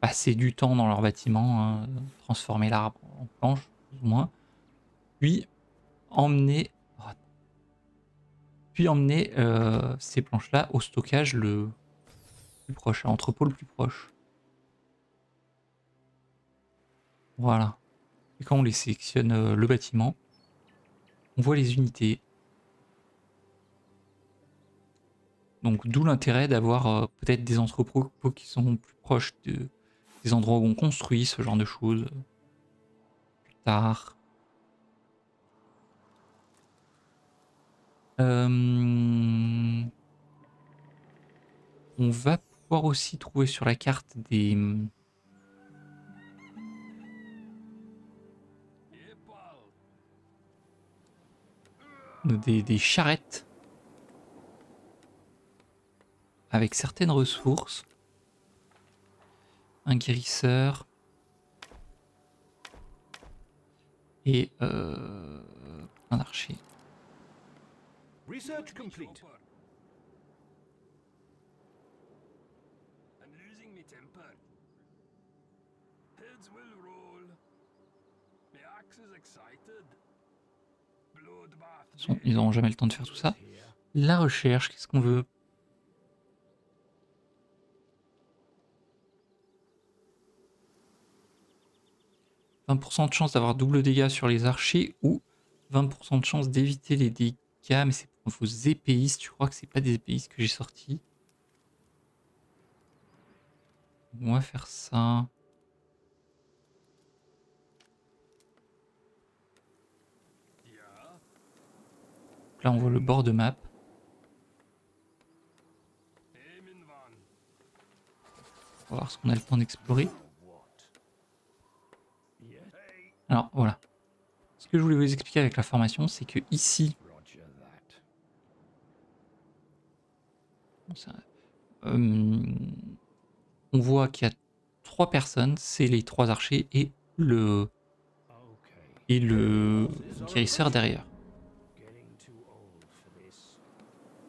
Passer du temps dans leur bâtiment, hein, transformer l'arbre en planche, plus ou moins. Puis emmener, puis emmener euh, ces planches-là au stockage le, proche, à l'entrepôt le plus proche. Voilà. Quand on les sélectionne euh, le bâtiment, on voit les unités. Donc d'où l'intérêt d'avoir euh, peut-être des entrepôts qui sont plus proches de, des endroits où on construit ce genre de choses plus tard. Euh, on va aussi trouver sur la carte des... Des, charrettes avec certaines ressources. Un guérisseur. Et euh, un archer. Research complete. Heads will roll. The axe is excited. Bloodbath. De toute façon, ils n'auront jamais le temps de faire tout ça. La recherche, qu'est-ce qu'on veut « 20% de chance d'avoir double dégâts sur les archers ou 20% de chance d'éviter les dégâts, mais c'est pour vos épéistes. Je crois que c'est pas des épéistes que j'ai sortis? On va faire ça. Là, on voit le bord de map. On va voir ce qu'on a le temps d'explorer. Alors voilà. Ce que je voulais vous expliquer avec la formation, c'est que ici, euh, on voit qu'il y a trois personnes, c'est les trois archers et le et le derrière.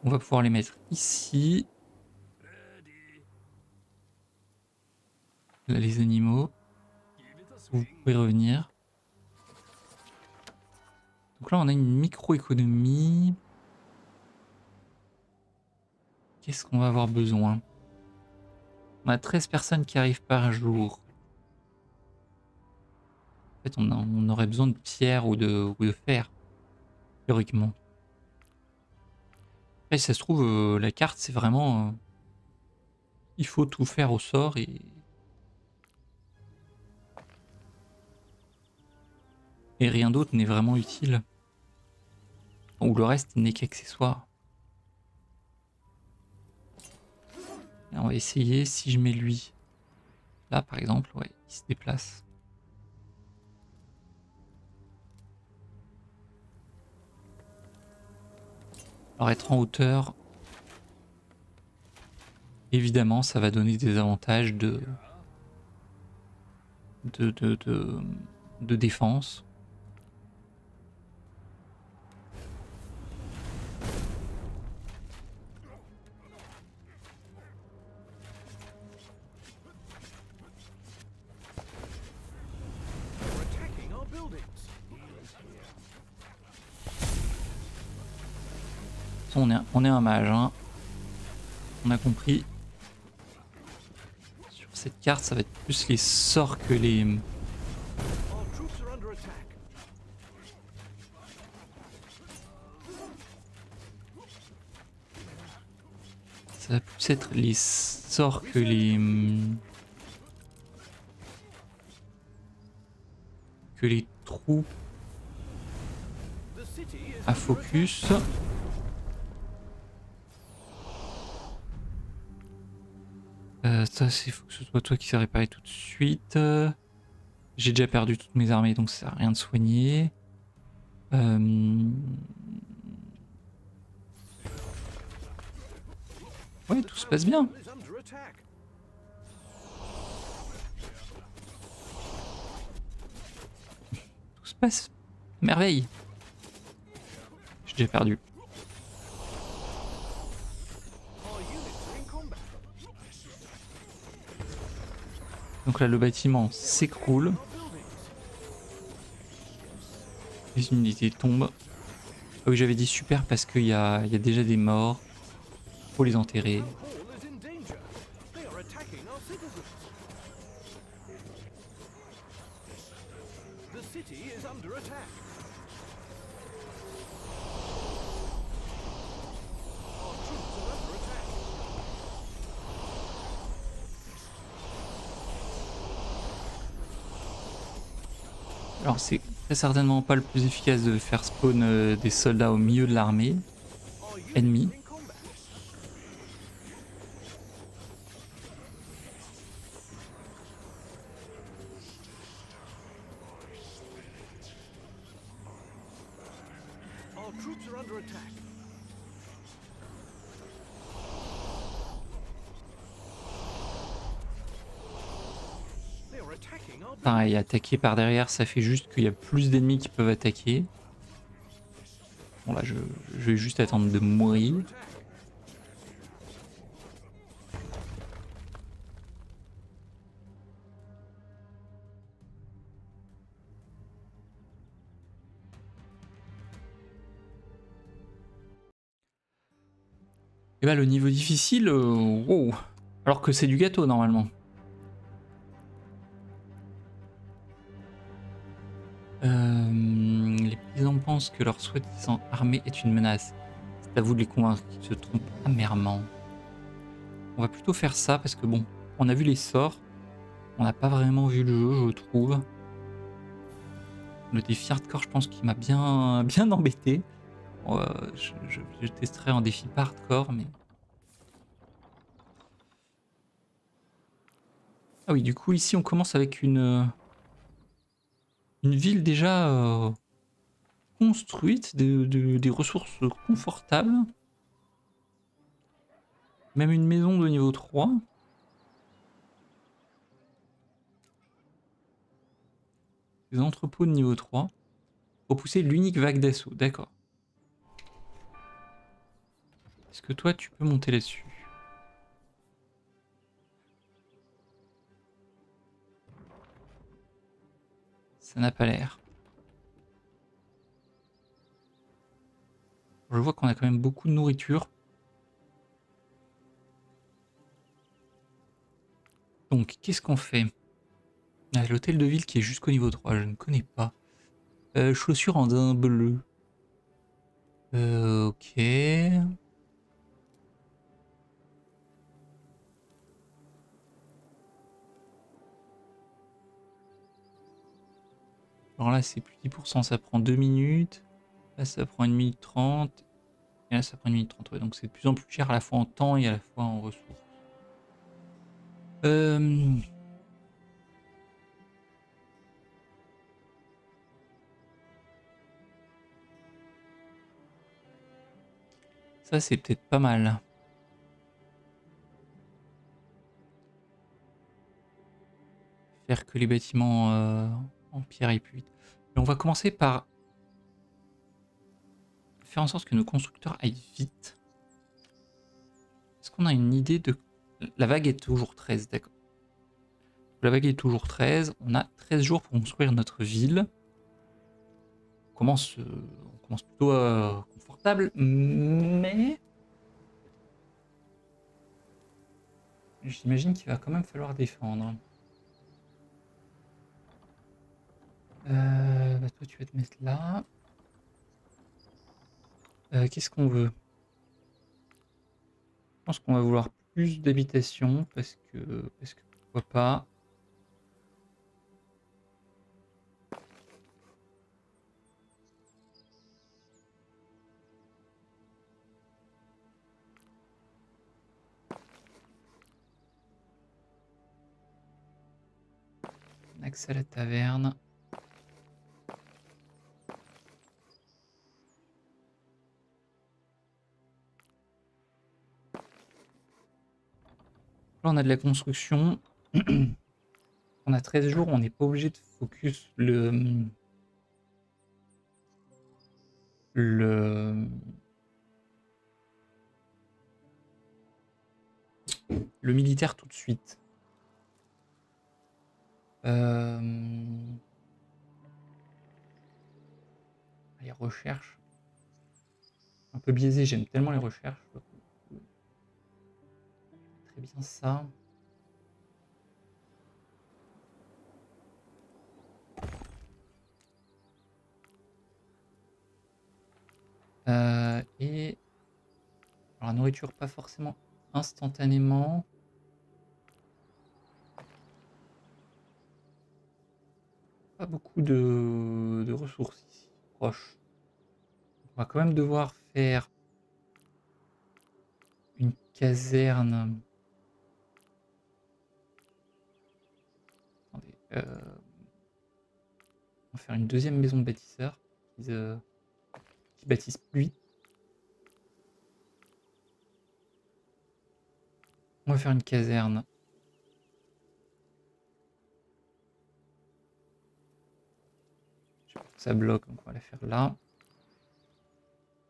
On va pouvoir les mettre ici. Là, les animaux. Vous pouvez revenir. Donc là, on a une microéconomie. Qu'est-ce qu'on va avoir besoin? On a 13 personnes qui arrivent par jour. En fait, on, aurait besoin de pierre ou de fer, théoriquement. Ça se trouve, euh, la carte, c'est vraiment... euh, il faut tout faire au sort et... Et rien d'autre n'est vraiment utile. Ou le reste n'est qu'accessoire. On va essayer si je mets lui. Là par exemple, ouais, il se déplace. Alors être en hauteur, évidemment, ça va donner des avantages de, de, de, de, de défense. On est, on est un mage, hein. On a compris. Sur cette carte, ça va être plus les sorts que les... Ça va plus être les sorts que les... Que les is à focus. Euh, ça, c'est faut que ce soit toi qui s'est réparé tout de suite. J'ai déjà perdu toutes mes armées, donc ça sert à rien de soigner. Euh, Ouais, tout se passe bien. Tout se passe. Merveille. J'ai déjà perdu. Donc là, le bâtiment s'écroule. Les unités tombent. Ah oui, j'avais dit super parce qu'il y a, y a déjà des morts. Faut les enterrer. Certainement pas le plus efficace de faire spawn euh, des soldats au milieu de l'armée. Our et attaquer par derrière, ça fait juste qu'il y a plus d'ennemis qui peuvent attaquer. Bon là, je, vais juste attendre de mourir. Et bah le niveau difficile, euh, alors que c'est du gâteau normalement. Euh, les paysans pensent que leur soi-disant armée est une menace. C'est à vous de les convaincre qu'ils se trompent amèrement. On va plutôt faire ça parce que bon, on a vu les sorts. On n'a pas vraiment vu le jeu, je trouve. Le défi hardcore, je pense qu'il m'a bien, bien embêté. Euh, je, testerai en défi pas hardcore, mais... Ah oui, du coup, ici, on commence avec une... Une ville déjà euh, construite, de- de- des ressources confortables. Même une maison de niveau 3. Des entrepôts de niveau 3. Repousser l'unique vague d'assaut, d'accord. Est-ce que toi tu peux monter là-dessus? Ça n'a pas l'air. Je vois qu'on a quand même beaucoup de nourriture. Donc, qu'est-ce qu'on fait? Ah, L'hôtel de ville qui est jusqu'au niveau 3, je ne connais pas. Euh, chaussures en daim bleu. Euh, ok. Alors là, c'est plus 10%, ça prend 2 minutes. Là, ça prend 1 minute 30. Et là, ça prend 1 minute 30. ouais, donc c'est de plus en plus cher à la fois en temps et à la fois en ressources. Euh... Ça, c'est peut-être pas mal. Faire que les bâtiments euh, en pierre aillent plus vite. On va commencer par faire en sorte que nos constructeurs aillent vite. Est-ce qu'on a une idée de... La vague est toujours 13, d'accord. La vague est toujours 13. On a 13 jours pour construire notre ville. On commence, euh, plutôt euh, confortable, mais... J'imagine qu'il va quand même falloir défendre. Euh, bah toi, tu vas te mettre là. Euh, Qu'est-ce qu'on veut? Je pense qu'on va vouloir plus d'habitations parce que, parce que pourquoi pas. Accès à la taverne. On a de la construction. on a 13 jours, on n'est pas obligé de focus le. Le. Le militaire tout de suite. Euh, Les recherches. Un peu biaisé, j'aime tellement les recherches. Ça. Euh, et alors la nourriture pas forcément instantanément. Pas beaucoup de, de ressources ici, proches. On va quand même devoir faire une caserne. On va faire une deuxième maison de bâtisseurs qui, euh, bâtissent plus vite. On va faire une caserne. Ça bloque, donc on va la faire là.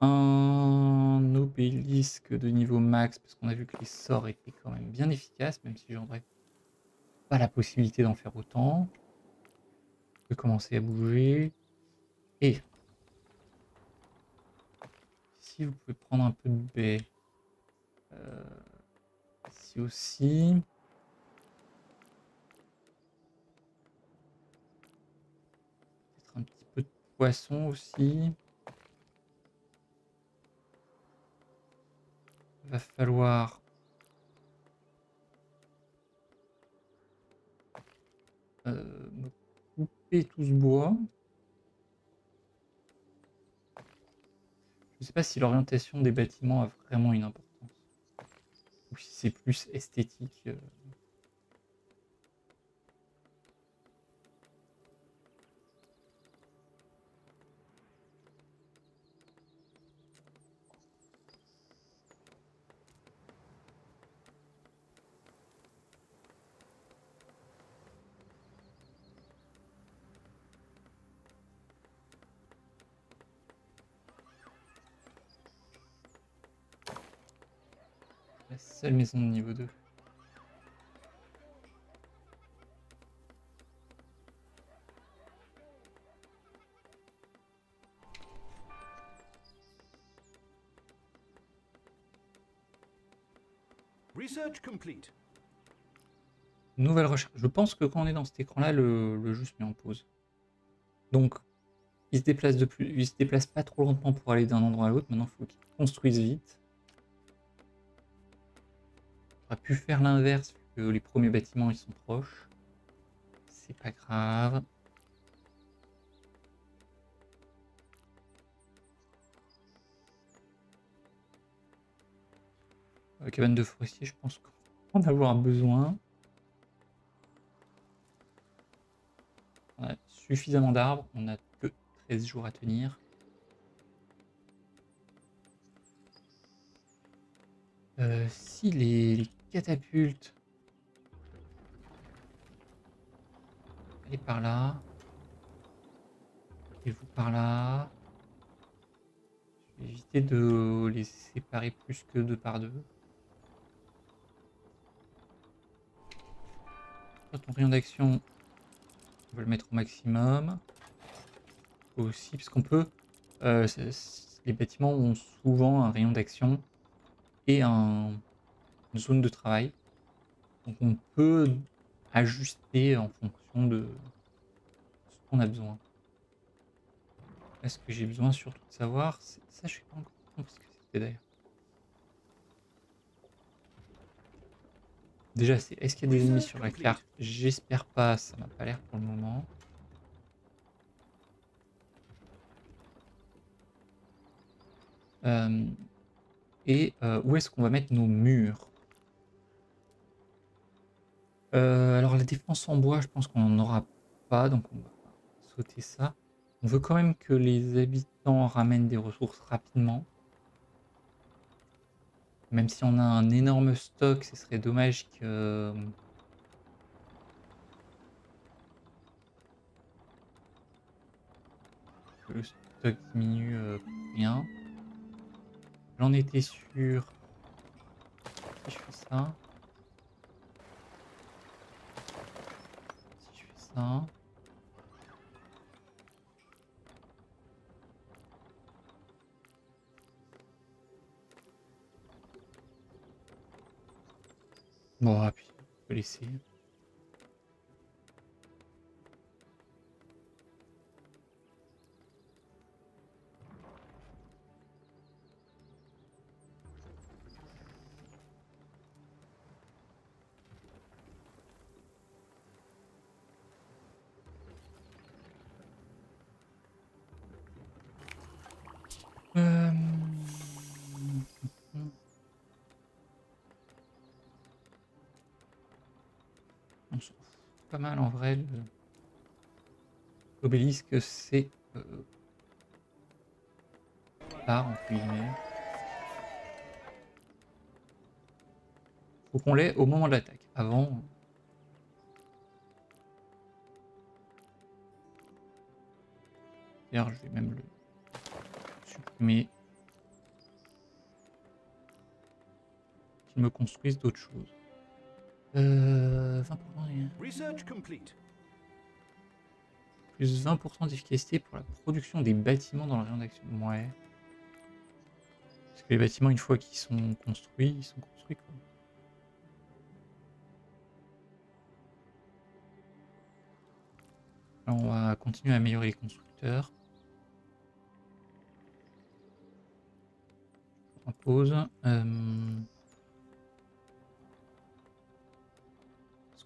Un obélisque de niveau max, parce qu'on a vu que les sorts étaient quand même bien efficaces, même si j'aurais pas la possibilité d'en faire autant. Je peux commencer à bouger. Et ici, vous pouvez prendre un peu de baie. Euh, ici aussi. Un petit peu de poisson aussi. Va falloir euh, couper tout ce bois. Je sais pas si l'orientation des bâtiments a vraiment une importance. Ou si c'est plus esthétique. euh. Seule maison de niveau 2. Research complete. Nouvelle recherche. Je pense que quand on est dans cet écran-là, le, le jeu se met en pause. Donc, il se déplace de plus, il se déplace pas trop lentement pour aller d'un endroit à l'autre. Maintenant, il faut qu'il construise vite. Pu faire l'inverse, que les premiers bâtiments ils sont proches. C'est pas grave. Euh, cabane de forestier, je pense qu'on va en avoir besoin. On a suffisamment d'arbres, on a que 13 jours à tenir. Euh, si les catapultes... Allez par là. Et vous par là. Je vais éviter de les séparer plus que deux par deux. Ton rayon d'action, on va le mettre au maximum. Aussi, parce qu'on peut... euh, les bâtiments ont souvent un rayon d'action et un, zone de travail. Donc on peut ajuster en fonction de ce qu'on a besoin. Est-ce que j'ai besoin surtout de savoir Ça, je sais pas encore compris ce que c'était d'ailleurs. Déjà, c'est est-ce qu'il y a des ennemis sur la carte? J'espère pas, ça m'a pas l'air pour le moment. Euh, et euh, où est-ce qu'on va mettre nos murs? Euh, Alors la défense en bois, je pense qu'on n'en aura pas, donc on va sauter ça. On veut quand même que les habitants ramènent des ressources rapidement. Même si on a un énorme stock, ce serait dommage que... le stock diminue euh, rien. J'en étais sûr. Je fais ça. Si je fais mal en vrai. L'obélisque, c'est. Euh... Entre guillemets. Faut qu'on l'ait au moment de l'attaque. Avant. D'ailleurs, je vais même le supprimer. Qu'il me construise d'autres choses. Euh, 20%, et- Research complete. plus 20% d'efficacité pour la production des bâtiments dans le rayon d'action. Ouais. Parce que les bâtiments, une fois qu'ils sont construits, ils sont construits. Quoi. Alors, on va continuer à améliorer les constructeurs. On pause. Euh...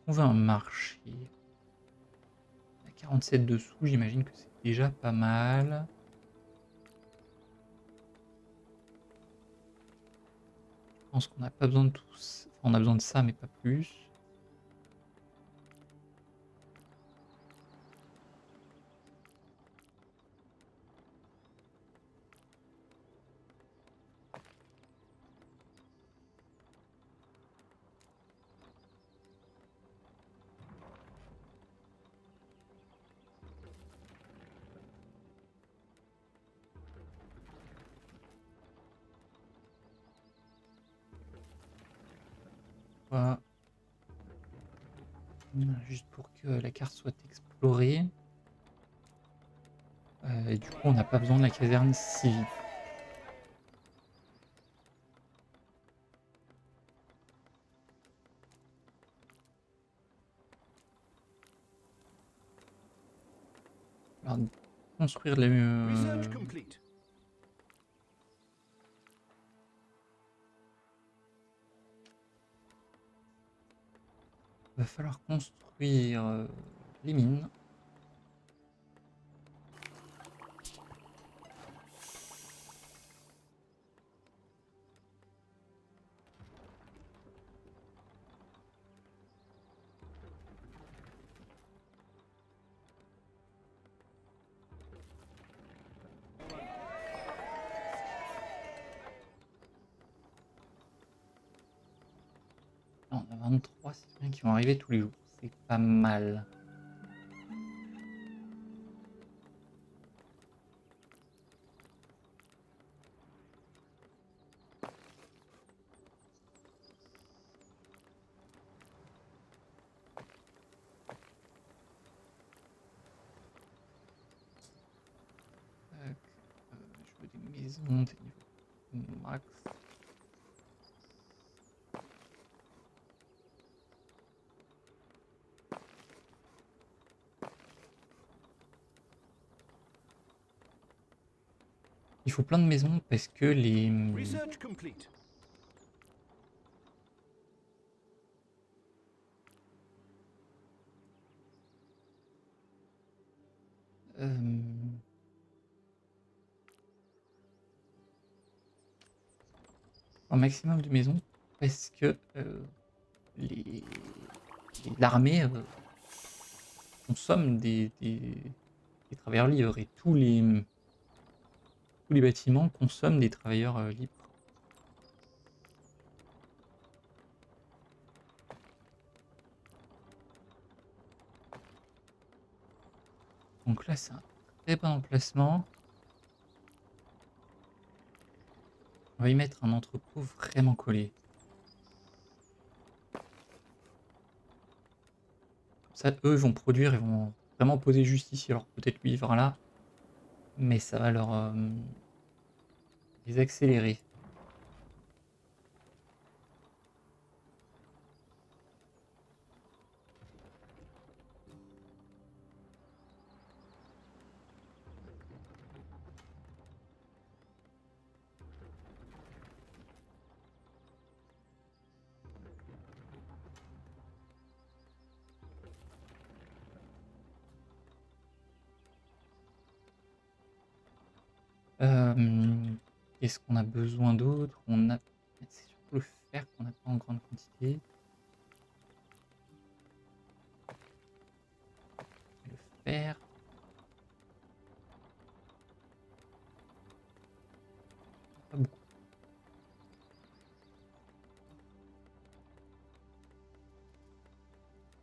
Veut un marché À 47 dessous, j'imagine que c'est déjà pas mal. Je pense qu'on n'a pas besoin de tout on a besoin de ça, mais pas plus. Juste pour que la carte soit explorée. Euh, et du coup, on n'a pas besoin de la caserne civile. Alors, construire les... euh, va falloir construire euh, les mines. Arriver tous les jours. C'est pas mal. Euh, je veux des maisons, des niveaux max. Faut plein de maisons parce que les, euh, un maximum de maisons parce que euh, les- l'armée euh, consomme des, des, des travailleurs libres et tous les tous les bâtiments consomment des travailleurs euh, libres. Donc là, c'est un très bon emplacement. On va y mettre un entrepôt vraiment collé. Ça, eux vont produire, ils vont vraiment poser juste ici. Alors peut-être lui, là. Mais ça va leur... euh, les accélérer. Qu'est-ce qu'on a besoin d'autre On a... C'est surtout le fer qu'on n'a pas en grande quantité. Le fer. Pas beaucoup.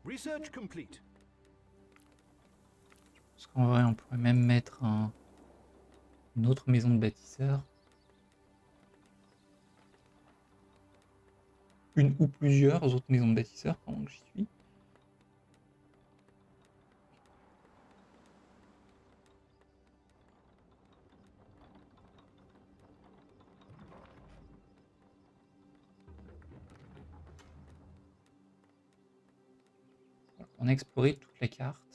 Research complete. Parce qu'en vrai, on pourrait même mettre un- une autre maison de bâtisseur. une ou plusieurs autres maisons de bâtisseurs pendant que j'y suis. On a exploré toute la carte.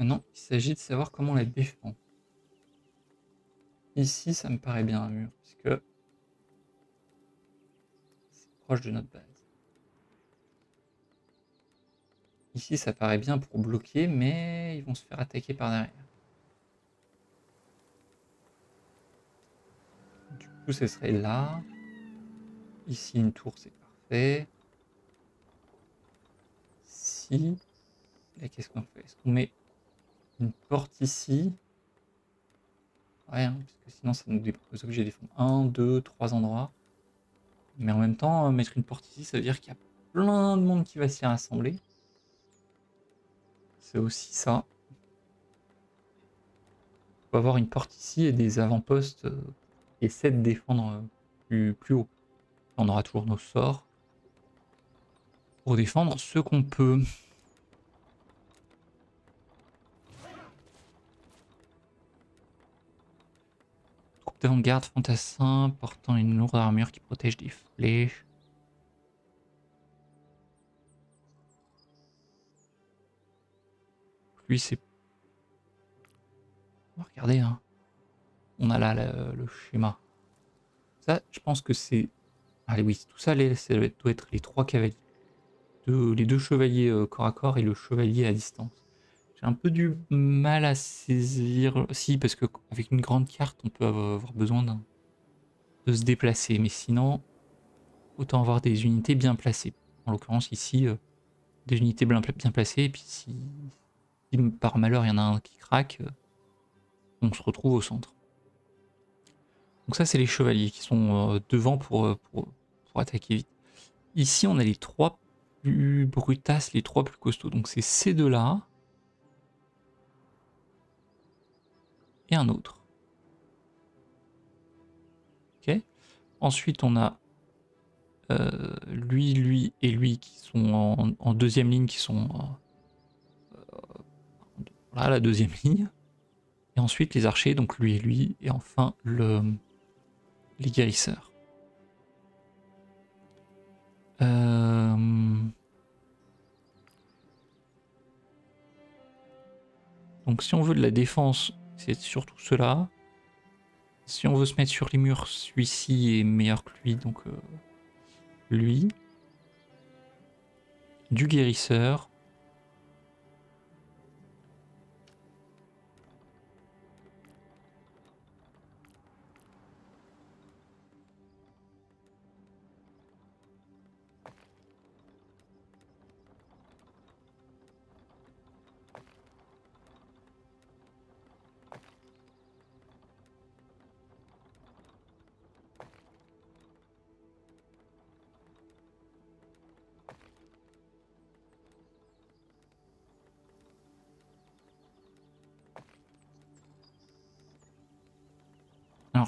Maintenant, il s'agit de savoir comment la défend. Ici, ça me paraît bien un mur, puisque c'est proche de notre base. Ici, ça paraît bien pour bloquer, mais ils vont se faire attaquer par derrière. Du coup, ce serait là. Ici, une tour, c'est parfait. Ici. Là, qu'est-ce qu'on fait? Est-ce qu'on met une porte ici Ouais, hein, parce que sinon, ça nous est obligé de défendre un, deux, trois endroits. Mais en même temps, euh, mettre une porte ici, ça veut dire qu'il y a plein de monde qui va s'y rassembler. C'est aussi ça. On avoir une porte ici et des avant-postes euh, qui essaient de défendre euh, plus haut. On aura toujours nos sorts pour défendre ce qu'on peut. D'avant-garde fantassin portant une lourde armure qui protège des flèches. Lui, c'est. Regarder, hein. On a là le, schéma. Ça, je pense que c'est. Allez, oui, tout ça, les- ça doit être les trois cavaliers. Les deux chevaliers euh, corps à corps et le chevalier à distance. J'ai un peu du mal à saisir. Si, parce que avec une grande carte, on peut avoir besoin de se déplacer. Mais sinon, autant avoir des unités bien placées. En l'occurrence, ici, euh, des unités bien, pla- bien placées. Et puis, si, par malheur il y en a un qui craque, euh, on se retrouve au centre. Donc ça c'est les chevaliers qui sont euh, devant pour, pour, pour attaquer vite. Ici on a les trois plus brutasses, les trois plus costauds. Donc c'est ces deux-là. Et un autre. Ok. Ensuite on a euh, lui, lui et lui qui sont en, deuxième ligne, qui sont... euh, voilà la deuxième ligne. Et ensuite les archers, donc lui et lui. Et enfin le, les guérisseurs. Euh, Donc si on veut de la défense, c'est surtout cela. Si on veut se mettre sur les murs, celui-ci est meilleur que lui, donc euh, lui. Du guérisseur.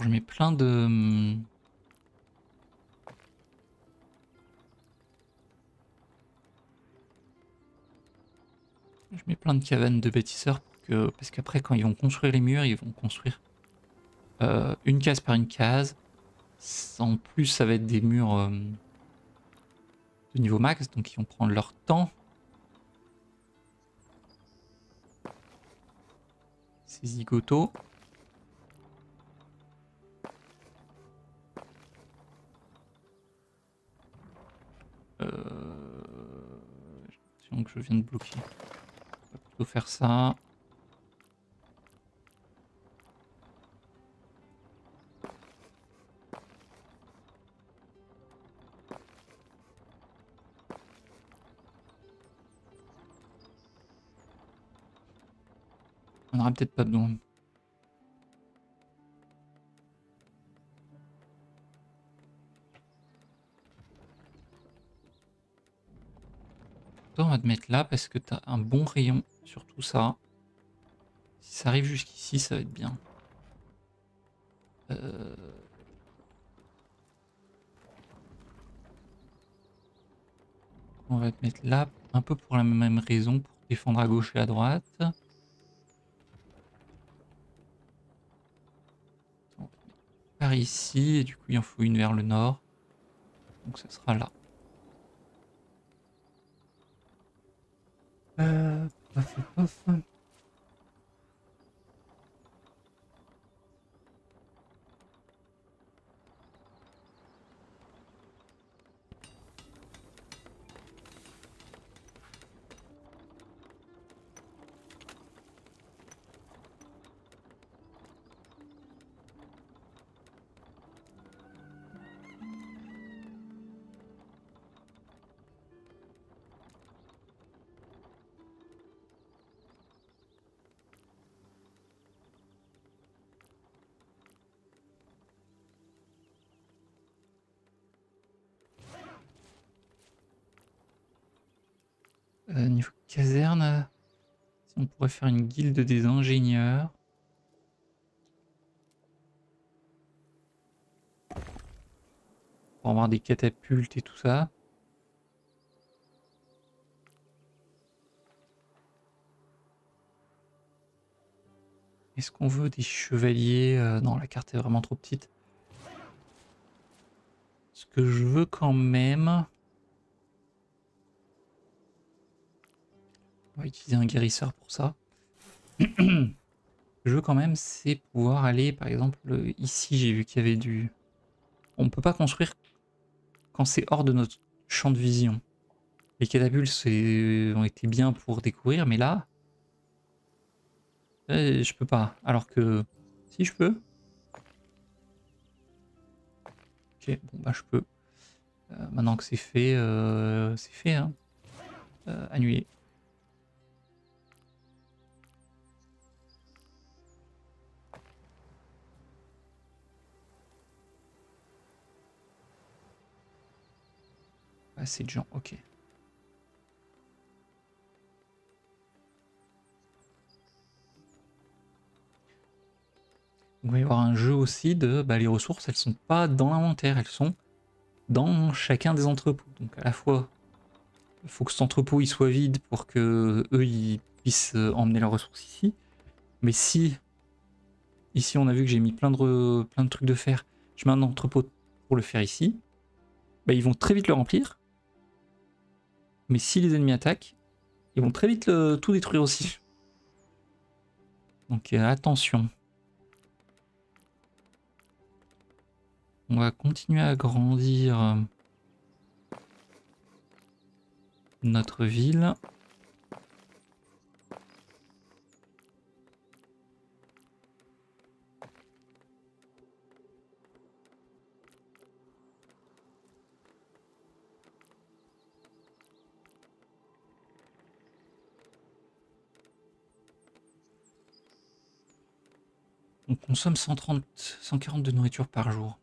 Je mets plein de... hum, Je mets plein de cabanes de bâtisseurs parce qu'après quand ils vont construire les murs, ils vont construire euh, une case par une case. En plus ça va être des murs euh, de niveau max, donc ils vont prendre leur temps. Ces zigotos. Euh... que je viens de bloquer. On va plutôt faire ça. On aura peut-être pas besoin. On va te mettre là parce que tu as un bon rayon sur tout ça. Si ça arrive jusqu'ici, ça va être bien. Euh, on va te mettre là, un peu pour la même raison, pour défendre à gauche et à droite. Par ici, et du coup il en faut une vers le nord. Donc ça sera là. Euh, paf, paf. Euh, faire une guilde des ingénieurs. Pour avoir des catapultes et tout ça. Est-ce qu'on veut des chevaliers Euh, Non, la carte est vraiment trop petite. Ce que je veux quand même... On va utiliser un guérisseur pour ça. je veux quand même, c'est pouvoir aller, par exemple, ici, j'ai vu qu'il y avait du... On ne peut pas construire quand c'est hors de notre champ de vision. Les catapultes ont été bien pour découvrir, mais là, euh, je peux pas. Alors que, si je peux. Ok, bon bah je peux. Euh, maintenant que c'est fait, euh, c'est fait. Hein. Euh, annuler. Assez de gens, ok. Il va y avoir un jeu aussi de bah, les ressources, elles sont pas dans l'inventaire, elles sont dans chacun des entrepôts. Donc à la fois, il faut que cet entrepôt il soit vide pour que eux ils puissent euh, emmener leurs ressources ici. Mais si ici on a vu que j'ai mis plein de plein de trucs de fer, je mets un entrepôt pour le faire ici, bah, ils vont très vite le remplir. Mais si les ennemis attaquent, ils vont très vite tout détruire aussi. Donc euh, attention. On va continuer à grandir euh, notre ville. On consomme 130, 140 de nourriture par jour.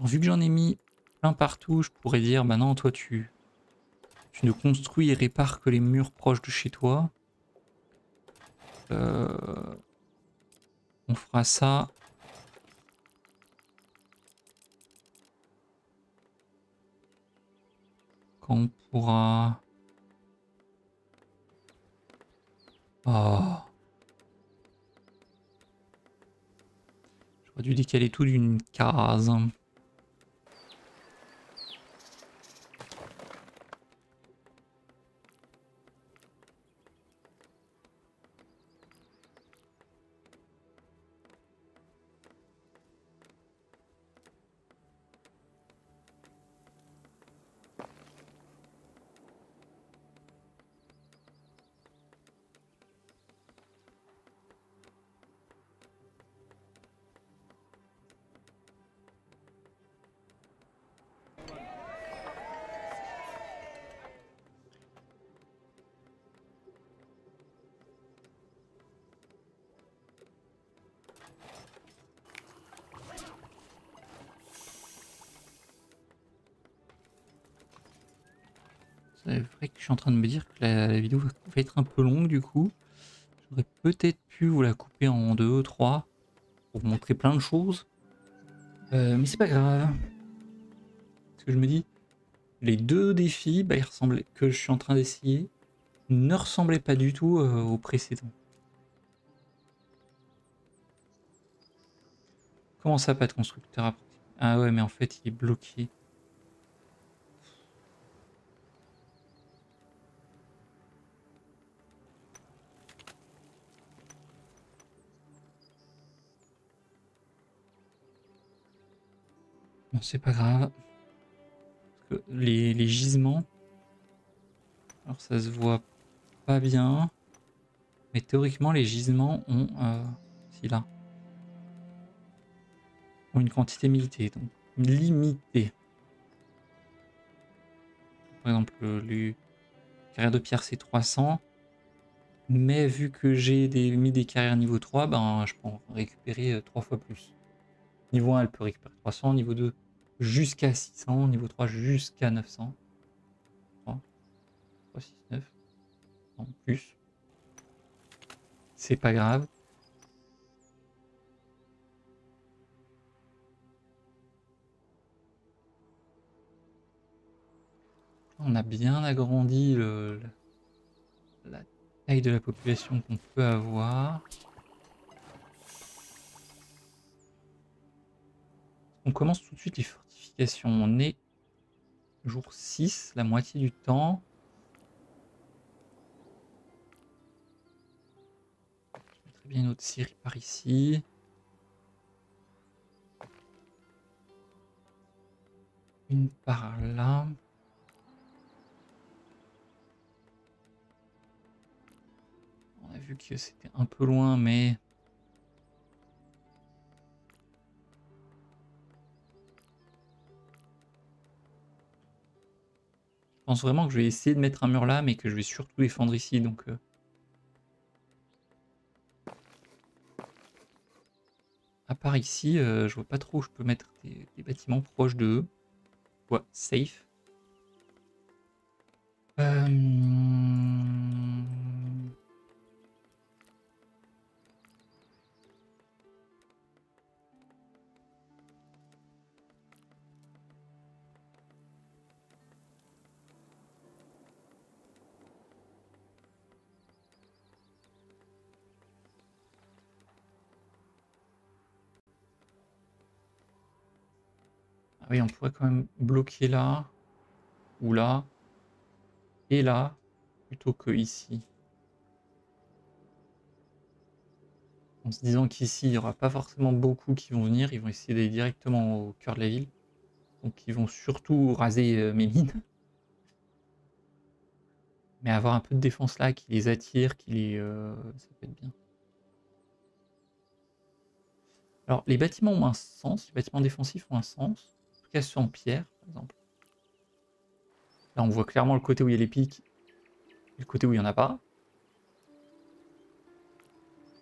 Vu que j'en ai mis plein partout, je pourrais dire, bah non, toi tu, tu ne construis et répares que les murs proches de chez toi. Euh, on fera ça. Quand on pourra... Oh. J'aurais dû décaler tout d'une case. C'est vrai que je suis en train de me dire que la, vidéo va va être un peu longue du coup. J'aurais peut-être pu vous la couper en deux, trois, pour vous montrer plein de choses. Euh, mais c'est pas grave. Que je me dis, les deux défis bah, ils que je suis en train d'essayer ne ressemblaient pas du tout euh, aux précédents. Comment ça, pas de constructeur à Ah ouais, mais en fait, il est bloqué. Bon, c'est pas grave. Les, gisements, alors ça se voit pas bien, mais théoriquement les gisements ont, euh, si ont une quantité limitée, donc limitée. Par exemple, le, le carrière de pierre c'est 300, mais vu que j'ai des, mis des carrières niveau 3, ben je peux en récupérer 3 fois plus. Niveau 1, elle peut récupérer 300, niveau 2 jusqu'à 600, niveau 3 jusqu'à 900. 3, 3, 6, 9. En plus. C'est pas grave. On a bien agrandi le, la taille de la population qu'on peut avoir. On commence tout de suite les On est jour 6, la moitié du temps. Mettrai bien une autre série par ici. Une par là. On a vu que c'était un peu loin, mais Je pense vraiment que je vais essayer de mettre un mur là, mais que je vais surtout défendre ici. Donc, euh. À part ici, euh, je vois pas trop où je peux mettre des, bâtiments proches de eux. Ouais, safe. Euh... Ah oui, on pourrait quand même bloquer là, ou là, et là, plutôt que ici. En se disant qu'ici, il n'y aura pas forcément beaucoup qui vont venir, ils vont essayer d'aller directement au cœur de la ville. Donc ils vont surtout raser euh, mes mines. Mais avoir un peu de défense là qui les attire, qui les... euh, ça peut être bien. Alors les bâtiments ont un sens, les bâtiments défensifs ont un sens en pierre, par exemple. Là, on voit clairement le côté où il y a les pics et le côté où il n'y en a pas.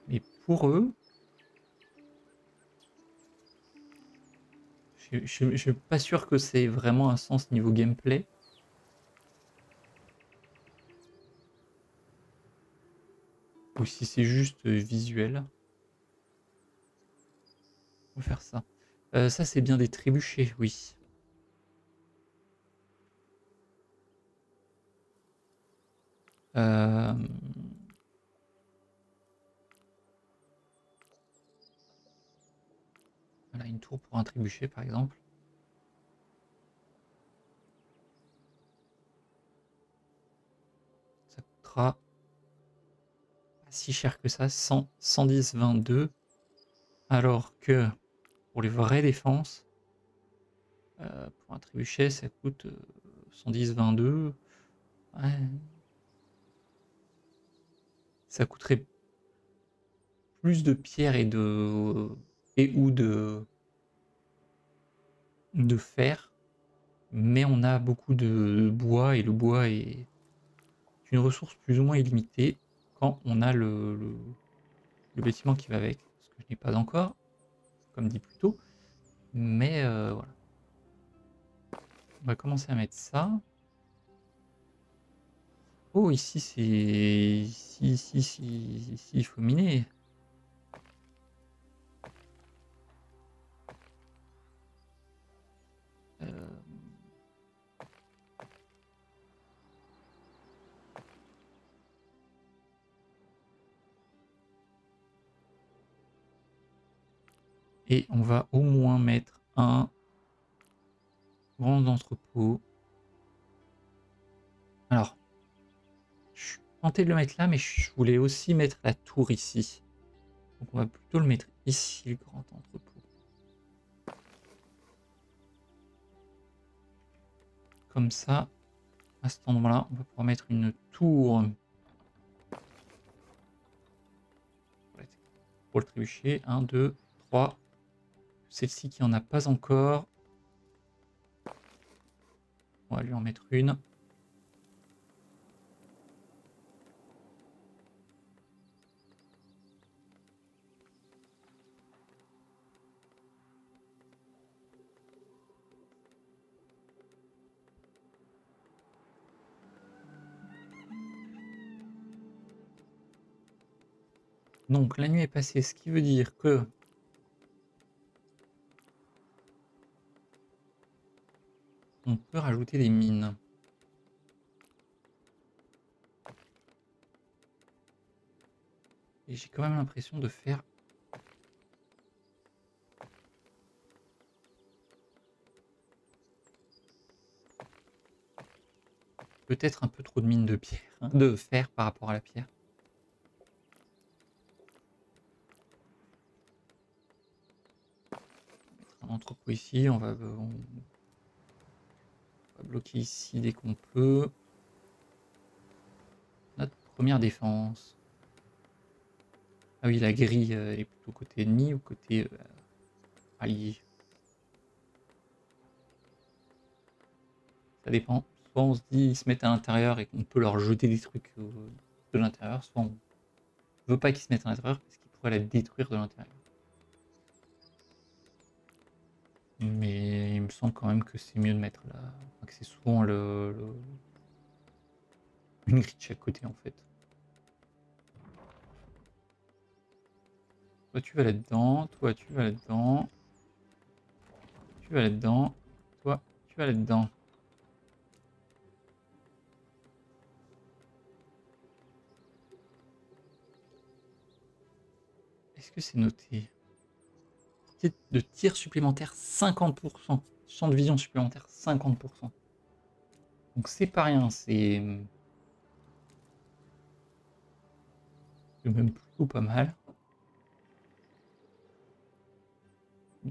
Mais pour eux, je ne suis pas sûr que c'est vraiment un sens niveau gameplay. Ou si c'est juste visuel. On va faire ça. Euh, ça, c'est bien des trébuchets, oui. Euh... Voilà, une tour pour un trébuchet, par exemple. Ça coûtera pas si cher que ça, 100, 110, 22. Alors que pour les vraies défenses, euh, pour un trébuchet, ça coûte 110, euh, 22. Ça coûterait plus de pierre et de et ou de de fer, mais on a beaucoup de bois et le bois est une ressource plus ou moins illimitée quand on a le, le bâtiment qui va avec, ce que je n'ai pas encore comme dit plus tôt. Mais euh, voilà. On va commencer à mettre ça. Oh, ici, c'est... Ici, ici, ici, ici, il faut miner. Euh, Et on va au moins mettre un grand entrepôt. Alors, je suis tenté de le mettre là, mais je voulais aussi mettre la tour ici. Donc on va plutôt le mettre ici, le grand entrepôt. Comme ça, à cet endroit-là, on va pouvoir mettre une tour. Pour le trébucher. 1, 2, 3. Celle-ci qui en a pas encore. On va lui en mettre une. Donc la nuit est passée, ce qui veut dire que on peut rajouter des mines. Et j'ai quand même l'impression de faire peut-être un peu trop de mines de pierre, hein, de fer par rapport à la pierre. Entrepôt ici, on va, bloquer ici dès qu'on peut. Notre première défense. Ah oui, la grille euh, elle est plutôt côté ennemi ou côté euh, allié. Ça dépend. Soit on se dit ils se mettent à l'intérieur et qu'on peut leur jeter des trucs euh, de l'intérieur, soit on veut pas qu'ils se mettent à l'intérieur parce qu'ils pourraient la détruire de l'intérieur. Mais il me semble quand même que c'est mieux de mettre là. Que c'est souvent le, une grille de chaque côté en fait. Toi tu vas là-dedans, toi tu vas là-dedans. Tu vas là-dedans. Toi tu vas là-dedans. Est-ce que c'est noté? De tir supplémentaire 50%. Champ de vision supplémentaire 50%. Donc c'est pas rien, c'est... Même plutôt pas mal.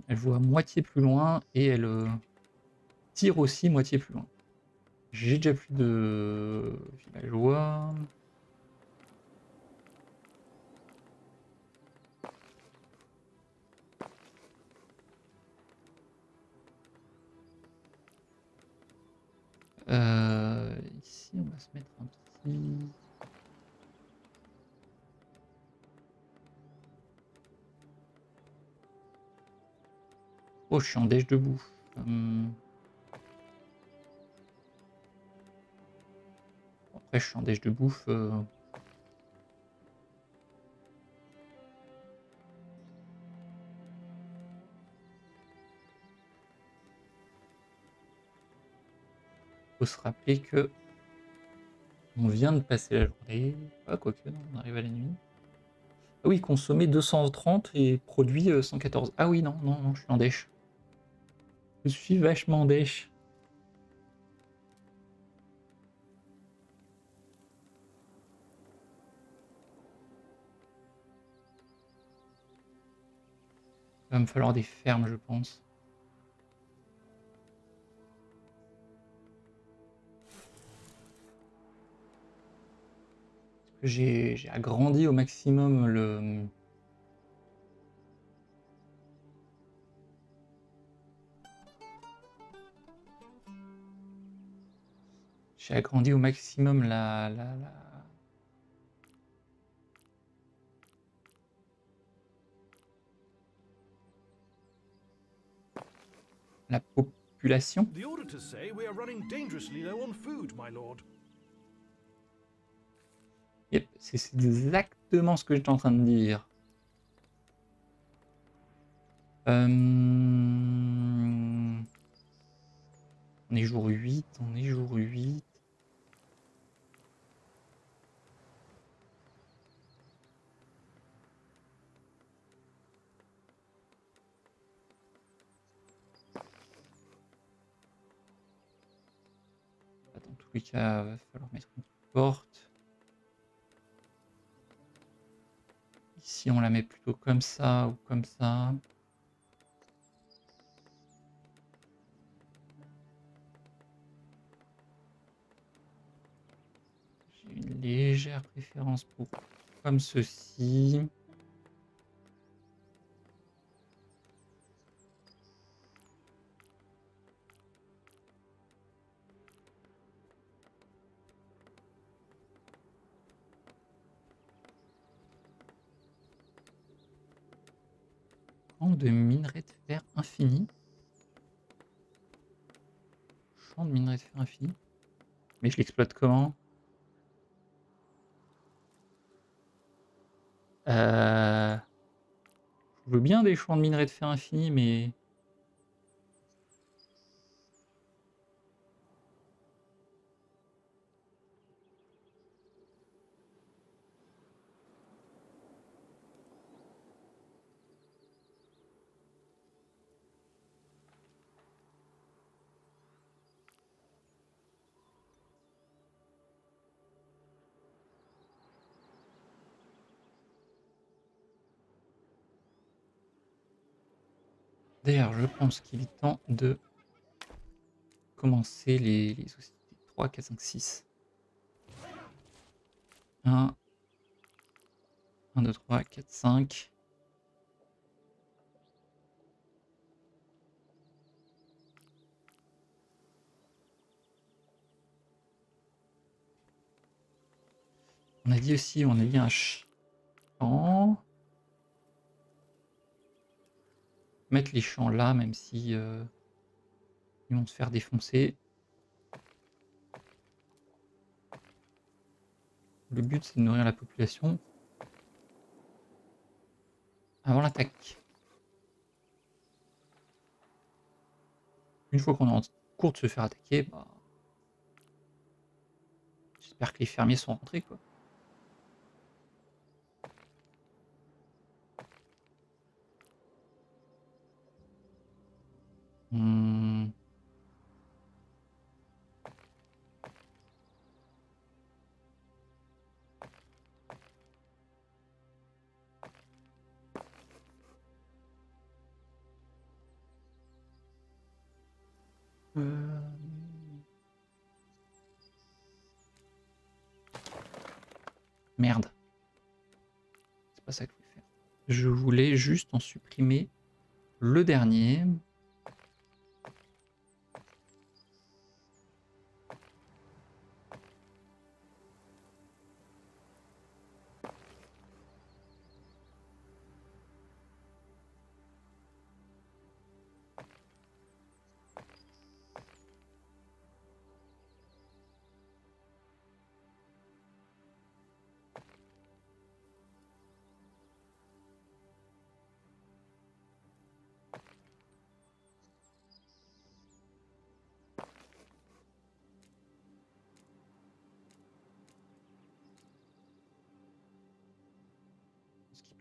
Elle voit moitié plus loin et elle euh, tire aussi moitié plus loin. J'ai déjà plus de. Euh, ici, on va se mettre un petit. Oh, je suis en déj debout. Hum. Après, je suis en déj de bouffe. euh, Faut se rappeler que on vient de passer la journée. Ah, quoique, on arrive à la nuit. Ah oui, consommer 230 et produit euh, 114. Ah oui, non, non, non, je suis en dèche. Je suis vachement dèche. Il va me falloir des fermes, je pense. J'ai agrandi au maximum le... J'ai agrandi au maximum la, la, la- la population. The auditors say we are running dangerously low on food, my lord. Yep, c'est exactement ce que j'étais en train de dire. Euh... On est jour 8, on est jour 8. Attends, tous les cas, va falloir mettre une porte. Ici, on la met plutôt comme ça ou comme ça. J'ai une légère préférence pour comme ceci. Champ de minerai de fer infini. Champ de minerai de fer infini. Mais je l'exploite comment? Euh, Je veux bien des champs de minerai de fer infini, mais... D'ailleurs, je pense qu'il est temps de commencer les, les sociétés. 3, 4, 5, 6. 1, 1, 2, 3, 4, 5. On a dit aussi, on a dit un champ. Mettre les champs là, même si euh, ils vont se faire défoncer. Le but, c'est de nourrir la population avant l'attaque. Une fois qu'on est en cours de se faire attaquer, bah, j'espère que les fermiers sont rentrés. Quoi. Hmm. Merde. C'est pas ça que je voulais faire. Je voulais juste en supprimer le dernier.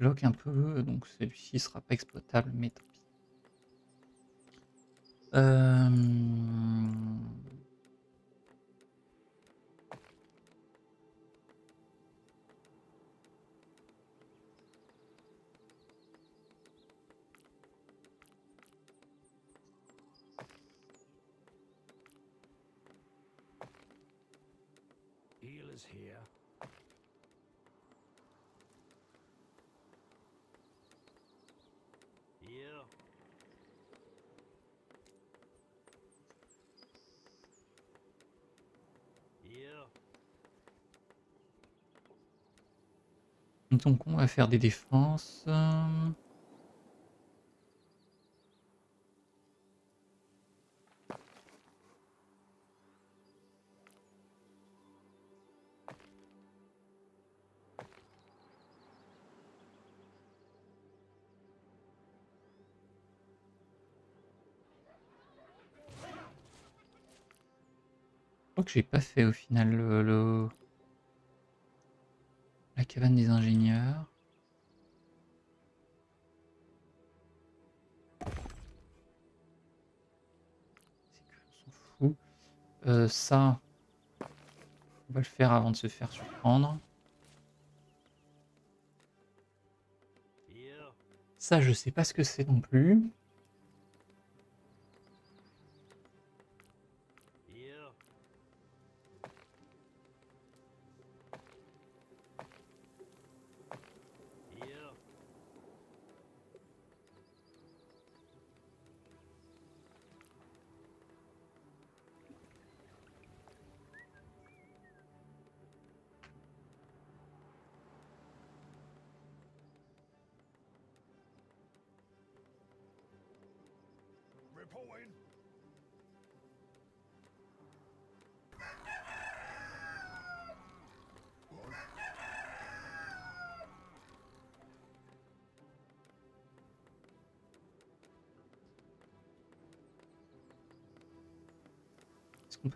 Bloque un peu, donc celui-ci sera pas exploitable, mais tant pis. Euh, Donc on va faire des défenses. Je crois que j'ai pas fait au final le, cabane des ingénieurs. On s'en fout. Ça, On va le faire avant de se faire surprendre. Ça, je sais pas ce que c'est non plus.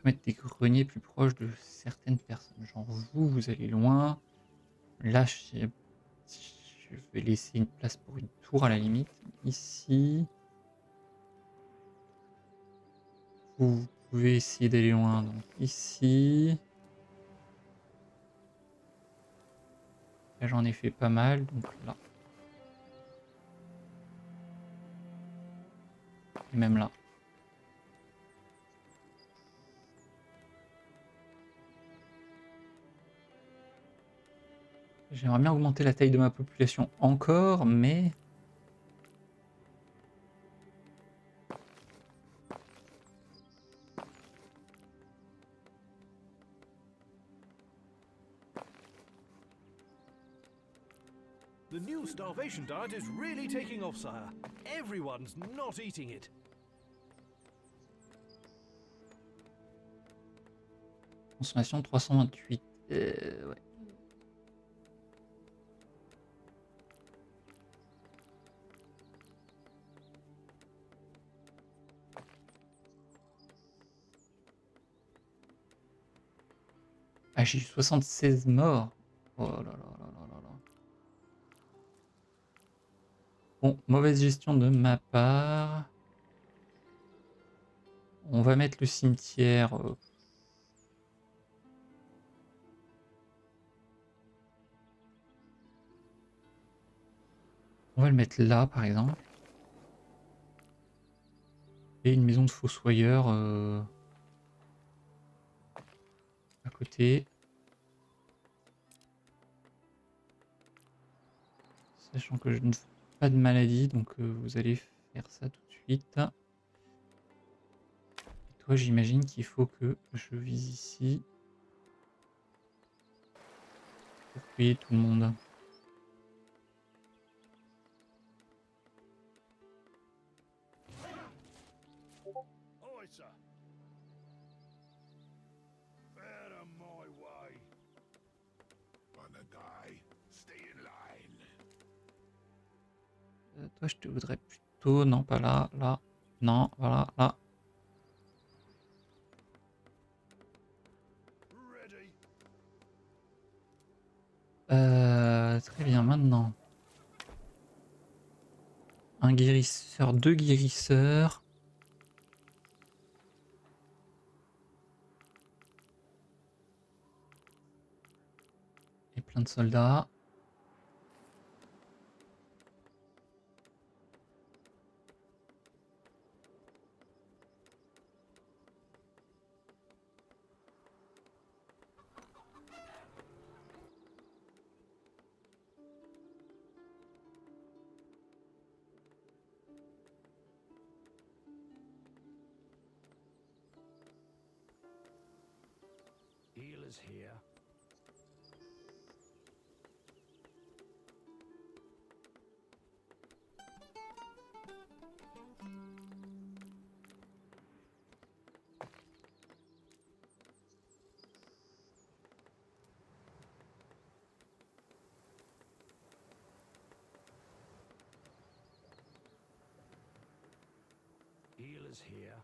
Mettre des greniers plus proches de certaines personnes Genre vous, vous allez loin. Là, je je vais laisser une place pour une tour à la limite. Ici. Vous, pouvez essayer d'aller loin. Donc ici. Là, j'en ai fait pas mal. Donc là. Et même là. J'aimerais bien augmenter la taille de ma population encore, mais... The new starvation diet is really taking off, sire. Everyone's not eating it. Consommation 328. Euh, ouais. Ah, j'ai eu 76 morts. Oh. Bon, mauvaise gestion de ma part. On va mettre le cimetière. euh, On va le mettre là, par exemple. Et une maison de fossoyeur euh, à côté. Sachant que je ne fais pas de maladie, donc euh, vous allez faire ça tout de suite. Et toi, j'imagine qu'il faut que je vise ici. Pour payer tout le monde. Je te voudrais plutôt... Non, pas là, là. Non, voilà, là. Euh, très bien, maintenant. Un guérisseur, deux guérisseurs. Et plein de soldats. Healers here. Healers here. Here.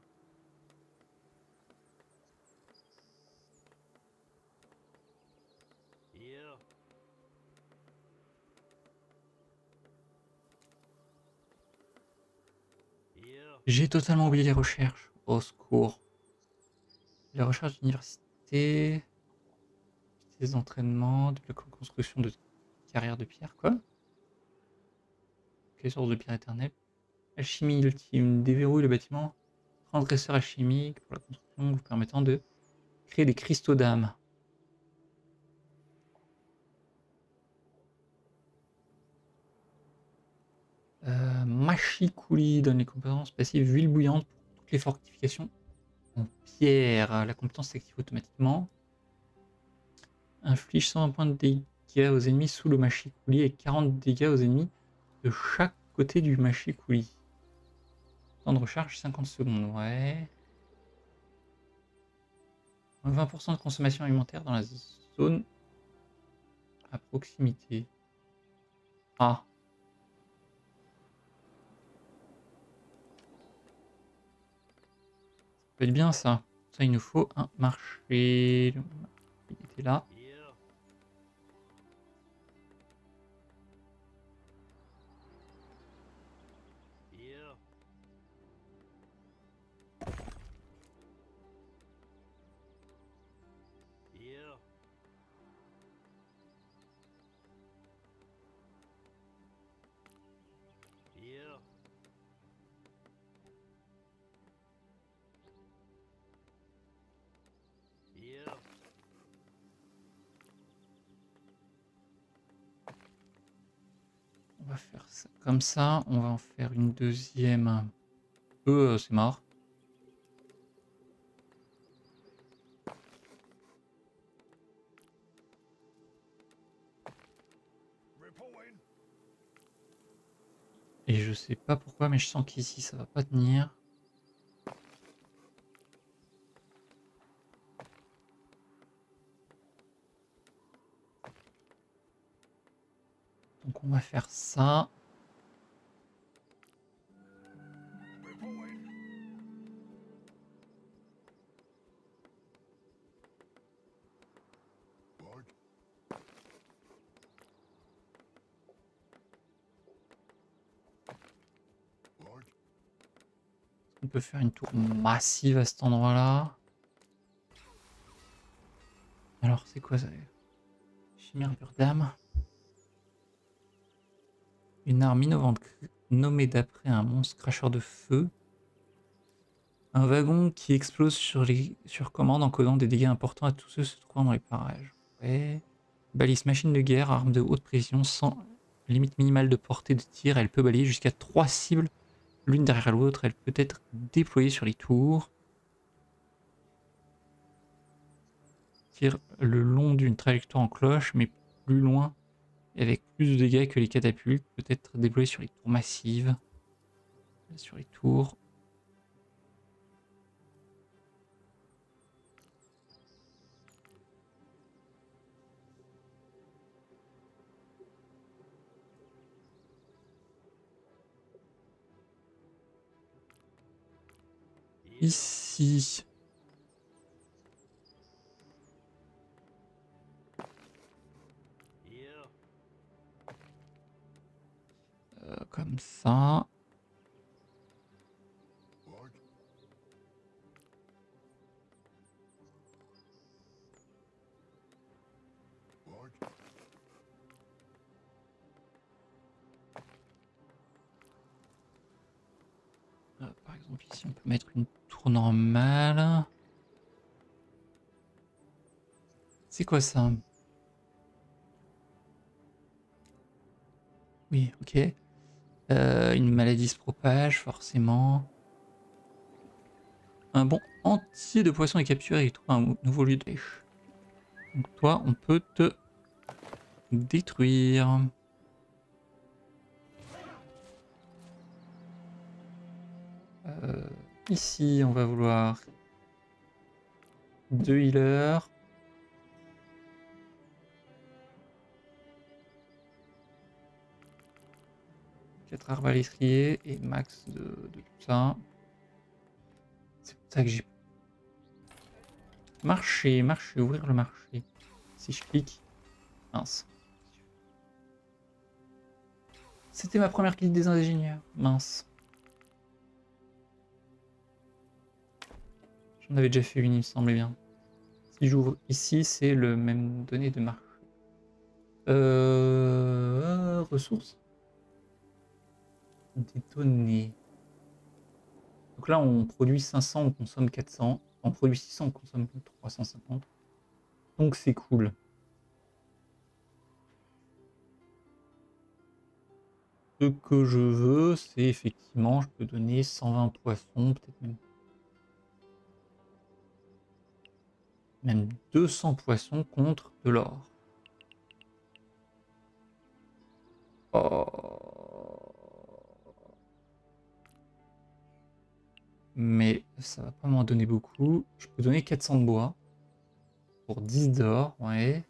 J'ai totalement oublié les recherches. Au secours. Les recherches d'université. pièces d'entraînement, de la construction de carrière de pierre, quoi. Ok, source de pierre éternelle. Alchimie ultime, déverrouille le bâtiment. Transgresseur alchimique pour la construction, vous permettant de créer des cristaux d'âme. Euh, Machiculi donne les compétences passives huile bouillante pour toutes les fortifications en pierre. La compétence s'active automatiquement. Inflige 120 points de dégâts aux ennemis sous le Machiculi et 40 dégâts aux ennemis de chaque côté du Machiculi. Temps de recharge 50 secondes, ouais. 20% de consommation alimentaire dans la zone à proximité. Ah. Peut être bien ça. Ça, il nous faut un marché. Il était là. Comme ça. On va en faire une deuxième. Euh, c'est mort. Et je sais pas pourquoi, mais je sens qu'ici ça va pas tenir. Donc on va faire ça. Peut faire une tour massive à cet endroit-là. Alors c'est quoi ça Chimère pure d'âme. Une arme innovante nommée d'après un monstre cracheur de feu. Un wagon qui explose sur, les, sur commande en causant des dégâts importants à tous ceux se trouvant dans les parages. Balise machine de guerre, arme de haute précision sans limite minimale de portée de tir. Elle peut balayer jusqu'à trois cibles l'une derrière l'autre. Elle peut être déployée sur les tours. Tire le long d'une trajectoire en cloche, mais plus loin avec plus de dégâts que les catapultes. Peut être déployée sur les tours massives. Sur les tours. Ici. Euh, comme ça. Euh, par exemple, ici, on peut mettre une tour normale. C'est quoi ça? Oui, ok. Euh, une maladie se propage, forcément. Un bon entier de poissons est capturé et trouve un nouveau lieu de pêche. Toi, on peut te détruire. Euh, ici, on va vouloir deux healers. Quatre arbalétriers et max de, de tout ça. C'est pour ça que j'ai... Marché, marché, ouvrir le marché. Si je clique... Mince. C'était ma première guilde des ingénieurs. Mince. J'en avais déjà fait une, il me semblait bien. Si j'ouvre ici, c'est le même données de marché. Euh, ressources. Des données. Donc là, on produit 500, on consomme 400. On produit 600, on consomme 350. Donc c'est cool. Ce que je veux, c'est effectivement, je peux donner 120 poissons, peut-être même même 200 poissons contre de l'or. Oh. Mais ça va pas m'en donner beaucoup. Je peux donner 400 de bois pour 10 d'or, ouais.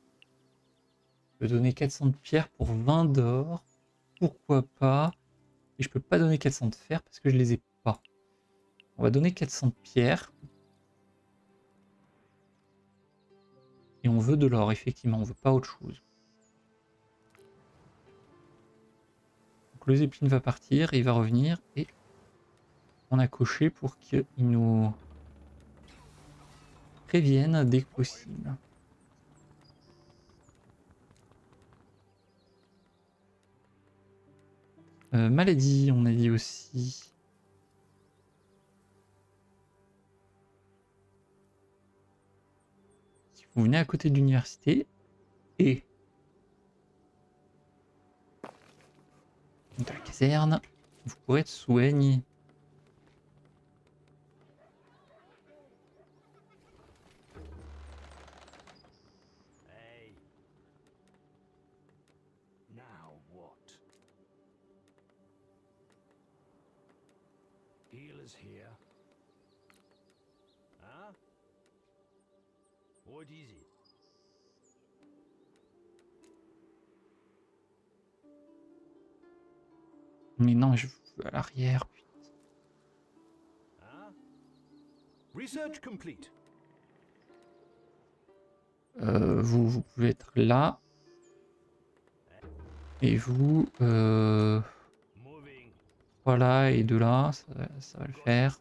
Je peux donner 400 de pierre pour 20 d'or. Pourquoi pas? Et je peux pas donner 400 de fer parce que je les ai pas. On va donner 400 de pierre. Et on veut de l'or, effectivement, on veut pas autre chose. Donc le Zeppelin va partir, il va revenir, et on a coché pour qu'il nous prévienne dès que possible. Euh, maladie, on a dit aussi. Vous venez à côté de l'université et de la caserne, vous pourrez être soigné. What is it? Mais non, je veux à l'arrière. Huh? Research complete. Euh, vous, vous pouvez être là. Et vous, euh, voilà, et de là, ça va le faire.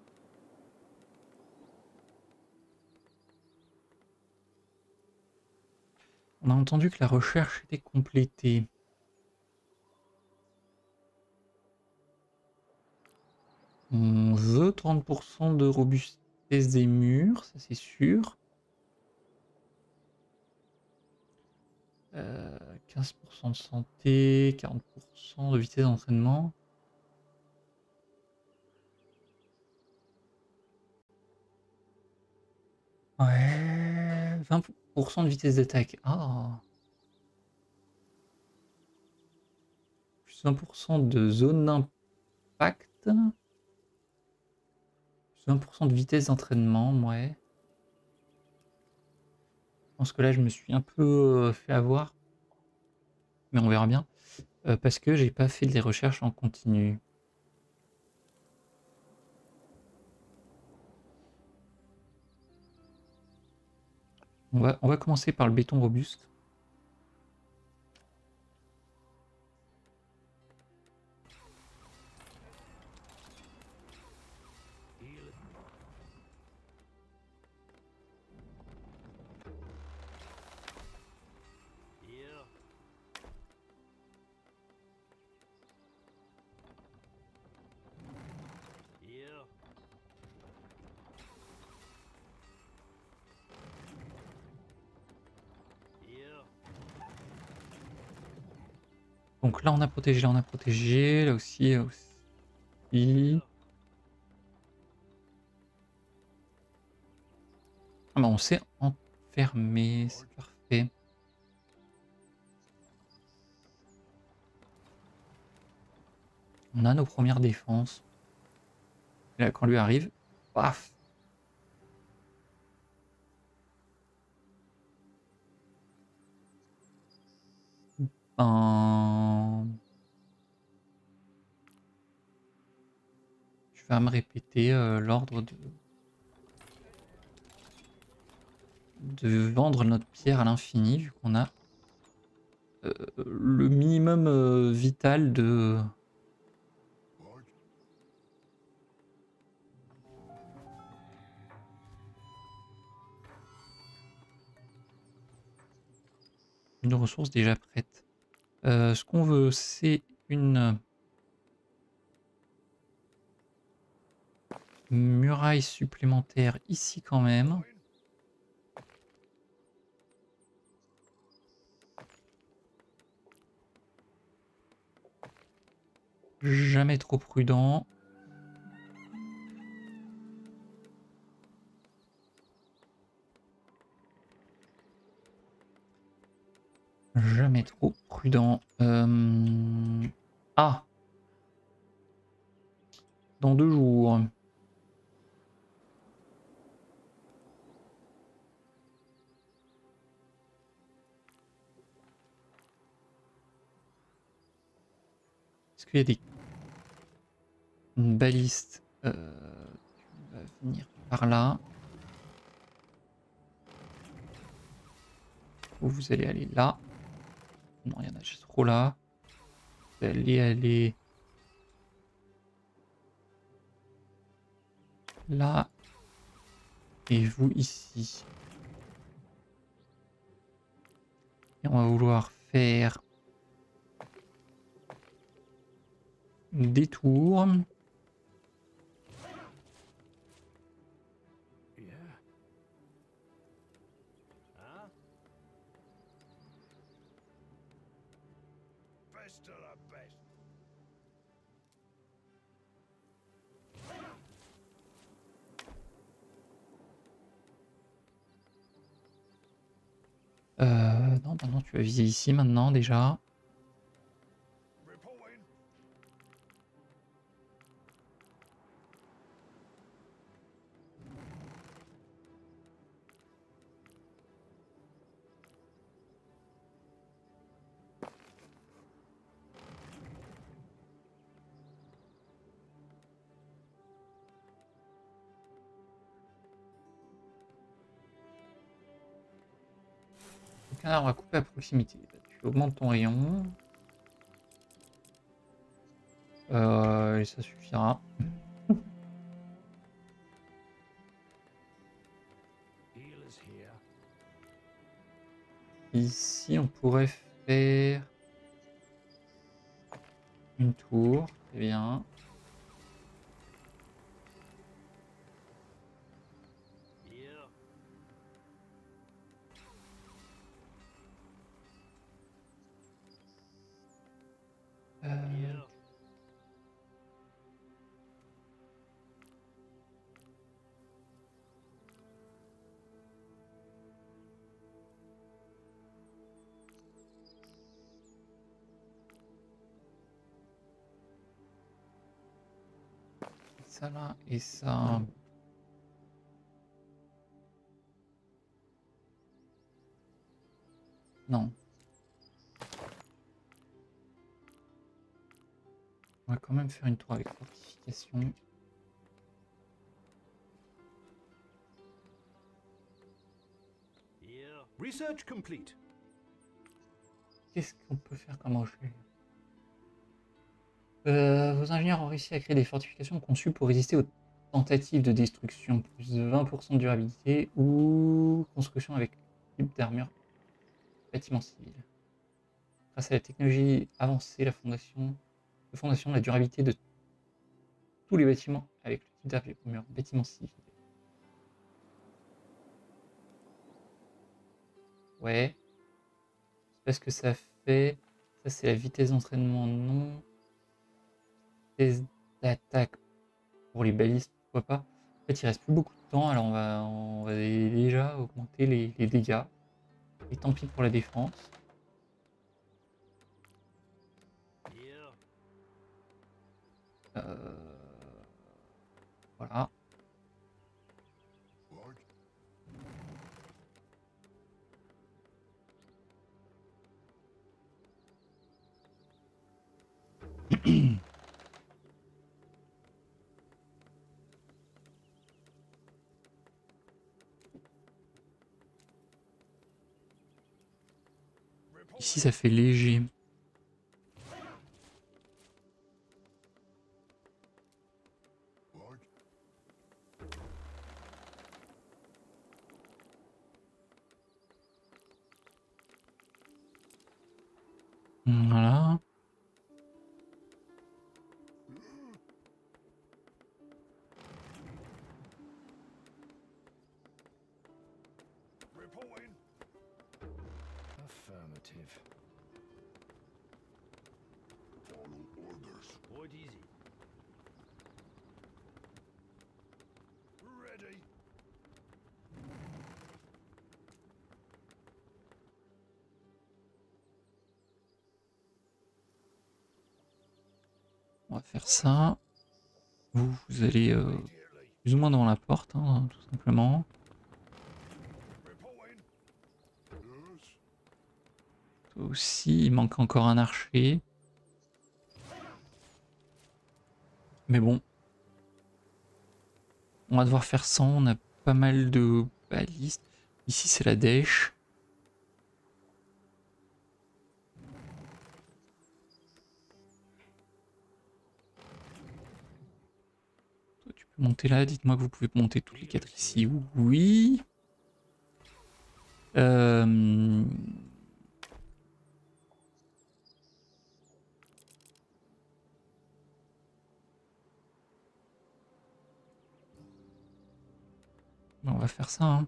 On a entendu que la recherche était complétée. On veut 30% de robustesse des murs, ça c'est sûr. Euh, 15% de santé, 40% de vitesse d'entraînement. Ouais, 20% de vitesse d'attaque. Ah. Plus 20% de zone d'impact. Plus 20% de vitesse d'entraînement, ouais. Je pense que là, je me suis un peu euh, fait avoir. Mais on verra bien. Euh, parce que j'ai pas fait des recherches en continu. On va, commencer par le béton robuste. On a protégé, on a protégé. Là aussi, aussi. Ah on s'est enfermé, c'est parfait. On a nos premières défenses. Là, quand lui arrive, paf Ben, Vais me répéter euh, l'ordre de... de vendre notre pierre à l'infini, vu qu'on a euh, le minimum euh, vital de... Une ressource déjà prête. Ce qu'on veut, c'est une muraille supplémentaire ici quand même. Jamais trop prudent. Jamais trop prudent. Euh, Ah Dans deux jours. Des... Une baliste euh, va venir par là. Vous allez aller là. Non, il y en a juste trop là. Vous allez aller là. Et vous ici. Et on va vouloir faire détour. Euh, non, non, tu vas viser ici maintenant déjà. Tu augmentes ton rayon. Euh, et ça suffira. Ici, on pourrait faire une tour. Très bien. Et ça. Non. On va quand même faire une tour avec fortification. Research complete. Qu'est-ce qu'on peut faire comme rocher Euh, Vos ingénieurs ont réussi à créer des fortifications conçues pour résister aux tentatives de destruction, plus de 20% de durabilité ou construction avec type d'armure bâtiment civil. Grâce à la technologie avancée, la fondation, la la durabilité de tous les bâtiments avec le type d'armure bâtiment civil. Ouais. Je sais pas ce que ça fait. Ça, c'est la vitesse d'entraînement, non. Vitesse d'attaque pour les balistes, pourquoi pas. En fait, il reste plus beaucoup de temps, alors on va, on va déjà augmenter les, dégâts. Et tant pis pour la défense. Euh, Voilà. Ici, ça fait léger. On va faire ça. Vous, allez euh, plus ou moins devant la porte, hein, tout simplement. Toi aussi, il manque encore un archer. Mais bon. On va devoir faire 100, on a pas mal de balistes. Ici, c'est la dèche. Toi, tu peux monter là. Dites-moi que vous pouvez monter toutes les quatre ici. Oui. Euh... On va faire ça. Hein.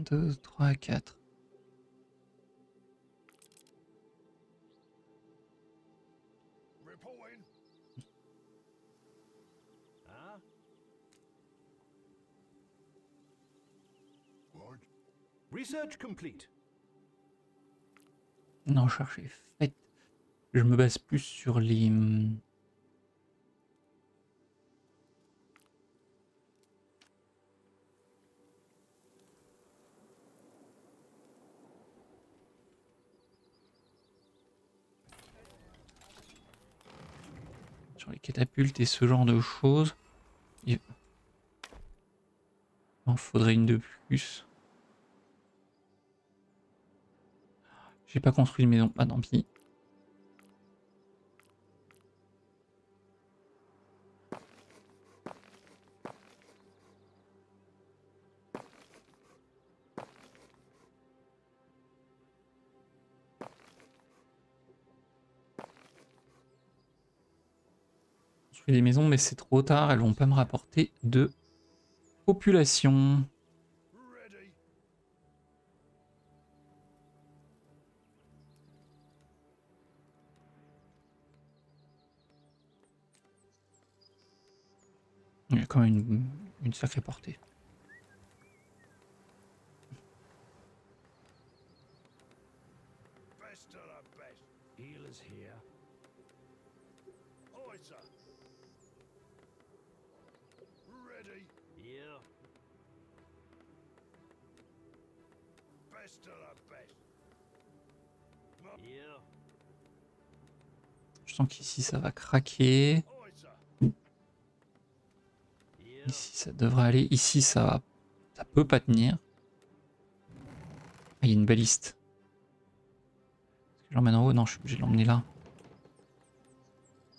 1, 2, 3, 4. Research complete. Non, chercher. Fait. Je me base plus sur les hum, Les catapultes et ce genre de choses. En faudrait une de plus. J'ai pas construit de maison. Ah, tant pis. Maisons, mais c'est trop tard. Elles vont pas me rapporter de population. Il y a quand même une sacrée portée. Sens qu'ici ça va craquer. Ici ça devrait aller. Ici ça va. Ça peut pas tenir. Ah, il y a une baliste. Est-ce que je l'emmène en haut? Non, je suis obligé de l'emmener là.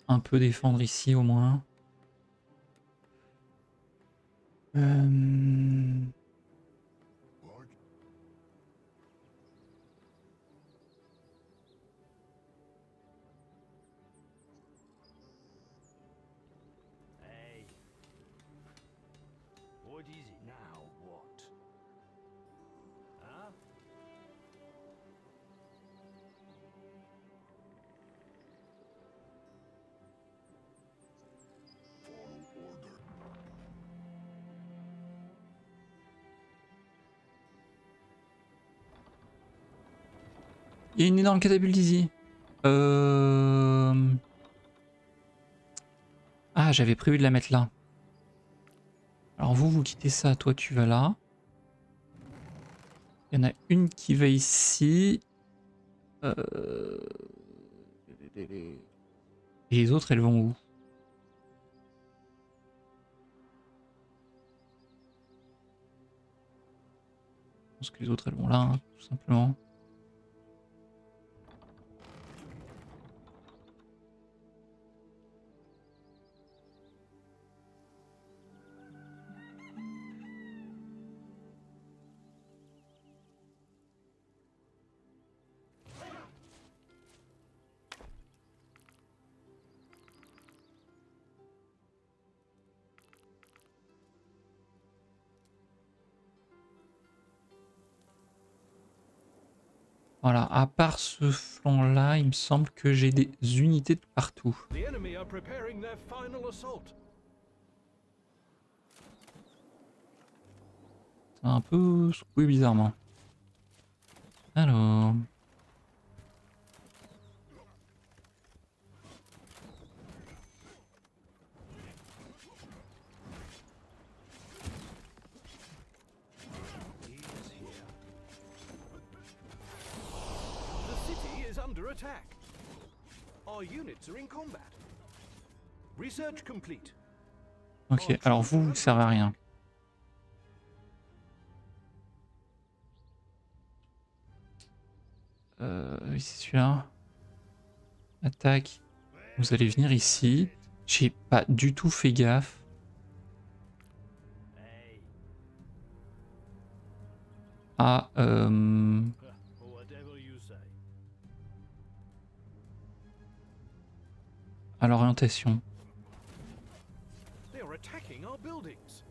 Un peu défendre ici au moins. Euh, Il y a une énorme catapulte ici. Euh... Ah, j'avais prévu de la mettre là. Alors vous, vous quittez ça, toi tu vas là. Il y en a une qui va ici. Euh... Et les autres, elles vont où? Je pense que les autres, elles vont là, hein, tout simplement. Voilà, à part ce flanc-là, il me semble que j'ai des unités de partout. C'est un peu secoué bizarrement. Alors... Ok, alors vous, vous servez à rien. Euh, oui, c'est celui-là. Attaque. Vous allez venir ici. J'ai pas du tout fait gaffe. À, euh, à our buildings.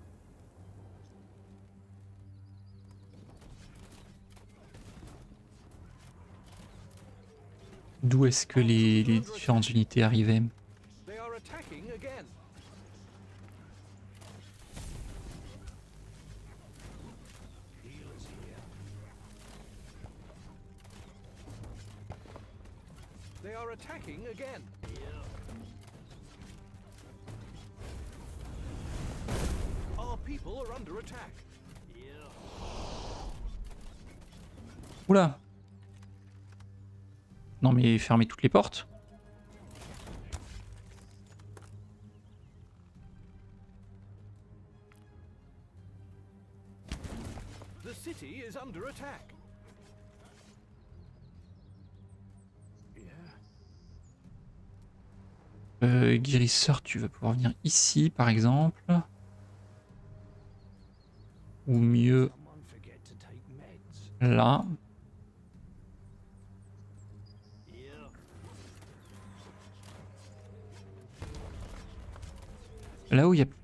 D'où est-ce que les, les différentes unités arrivaient? They are attacking again. Oula Non mais fermez toutes les portes. The city is under attack. Euh, guérisseur, tu vas pouvoir venir ici par exemple. Ou mieux là. Là où il y a...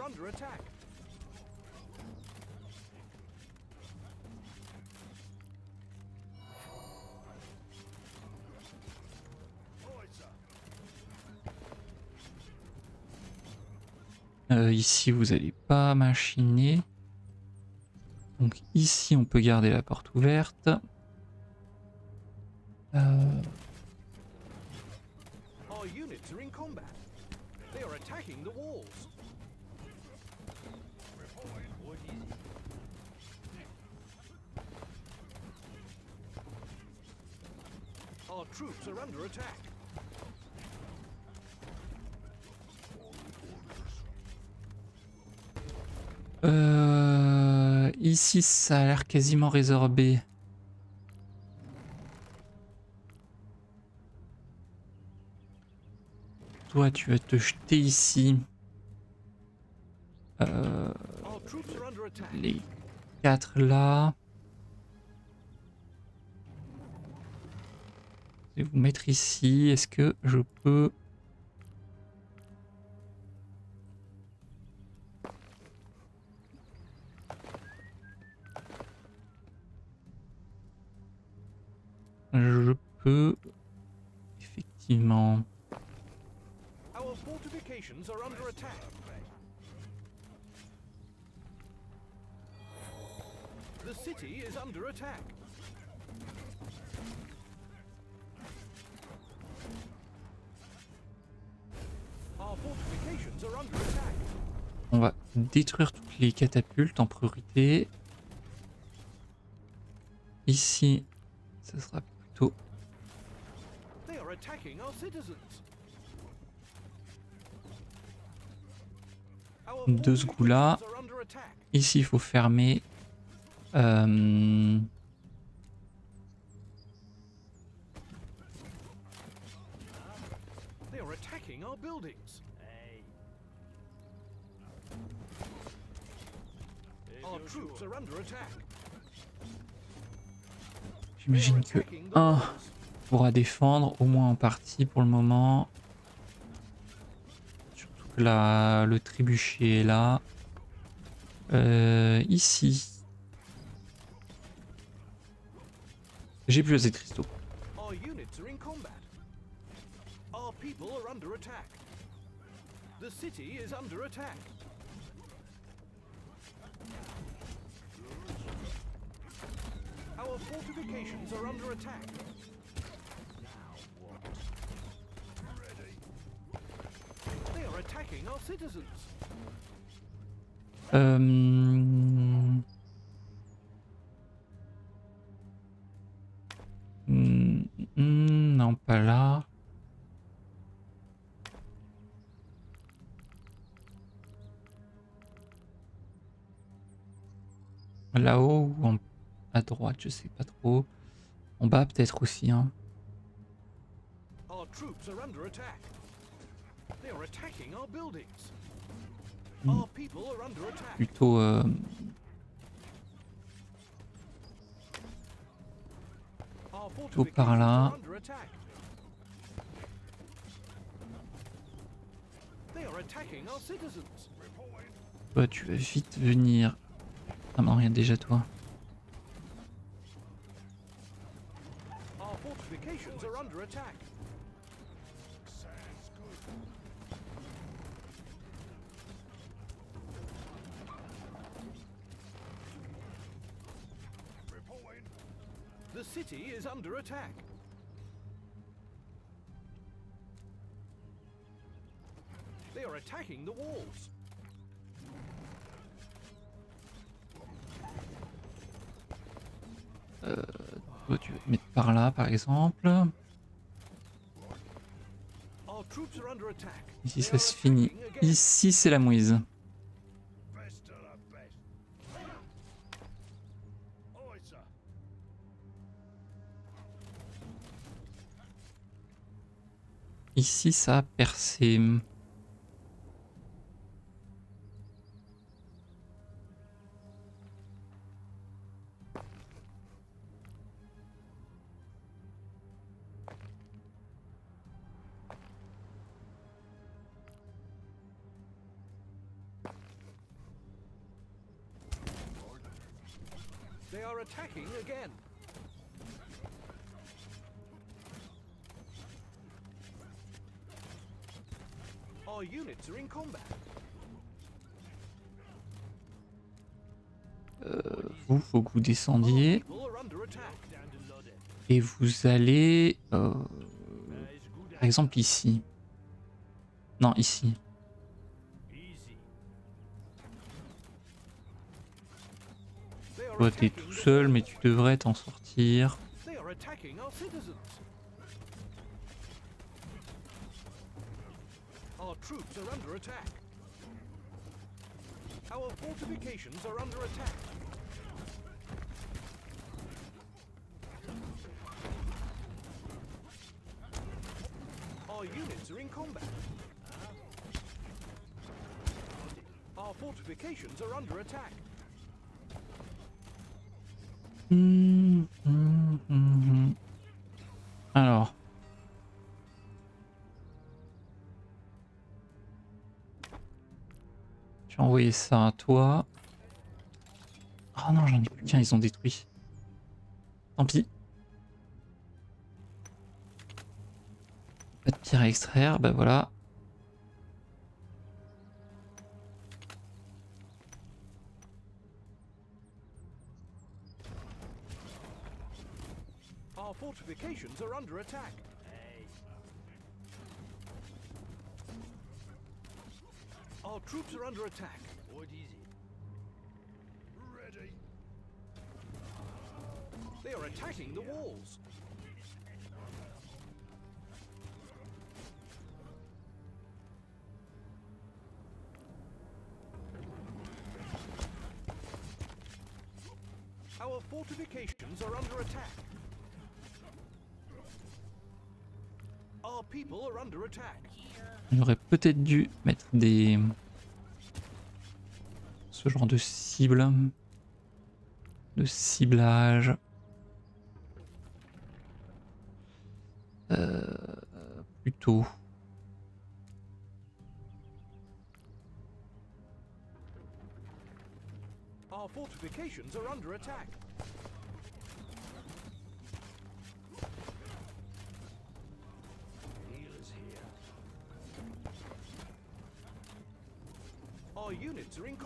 are under attack. Euh, ici, vous allez pas machiner. Donc ici, on peut garder la porte ouverte. Euh, Our units are in combat. They are attacking the walls. Our troops are under attack. euh, ici, ça a l'air quasiment résorbé. Toi, tu vas te jeter ici. Euh, les quatre là. Vous mettre ici. Est-ce que je peux... Je peux... Effectivement... On va détruire toutes les catapultes en priorité. Ici, ça sera plutôt Deux ce attack. Ici, il faut fermer. Euh, buildings. Our troops are under attack. They are J'imagine que un pourra défendre, au moins en partie pour le moment. Surtout que là, le trébuchet est là. Euh, ici. J'ai plus assez de cristaux. Our people are under attack. The city is under attack. Our fortifications are under attack. They are attacking our citizens. Euh... Là-haut ou en- à droite, je sais pas trop. En bas peut-être aussi. Hein. Our troops are under attack. They are attacking our buildings. Hmm. Our people are under attack. Plutôt euh, Plutôt par là. toi, tu vas vite venir. Ah non, rien déjà toi. Our fortifications are under attack. Sounds good. Reporting. The city is under attack. They are attacking the walls. Mettre par là, par exemple. Ici, ça se finit. Ici, c'est la mouise. Ici, ça a percé. Vous, descendiez. Et vous allez... euh, par exemple, ici. Non, ici. Toi, t'es tout seul, mais tu devrais t'en sortir. They are attacking our citizens. Our troops are under attack. Our fortifications are under attack. Our fortifications are under attack. Alors. As envoyé ça à toi. Ah non, j'en ai plus qu'un, ils ont détruit. Tant pis. Pierre à extraire, bah voilà. Our fortifications are under attack. Our troops are under attack. They are attacking the walls. Aurait peut-être dû mettre des... Ce genre de cible. De ciblage. Euh, plutôt. Our fortifications are under attack.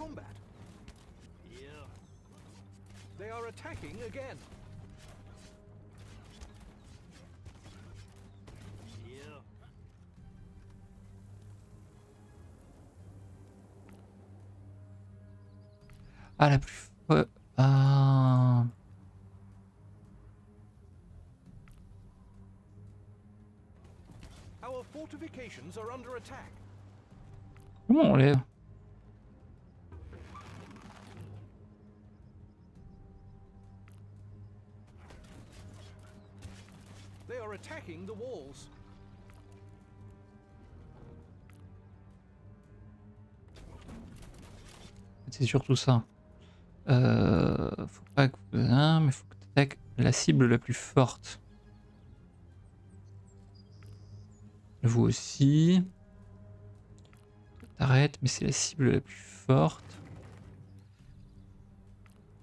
Combat. Here. They are attacking again. Here. Ah, la plus... ouais, ah. Our fortifications are under attack. Comment on lève attacking the walls. C'est surtout ça. Euh, faut pas que... hein, mais faut que tu attaques la cible la plus forte. Vous aussi. T'arrêtes, mais c'est la cible la plus forte.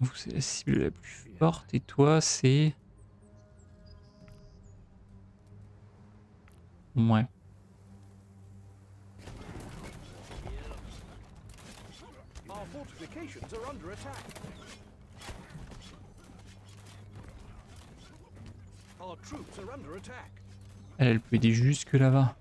Vous, c'est la cible la plus forte. Et toi, c'est... Elle, elle peut aider jusque là-bas.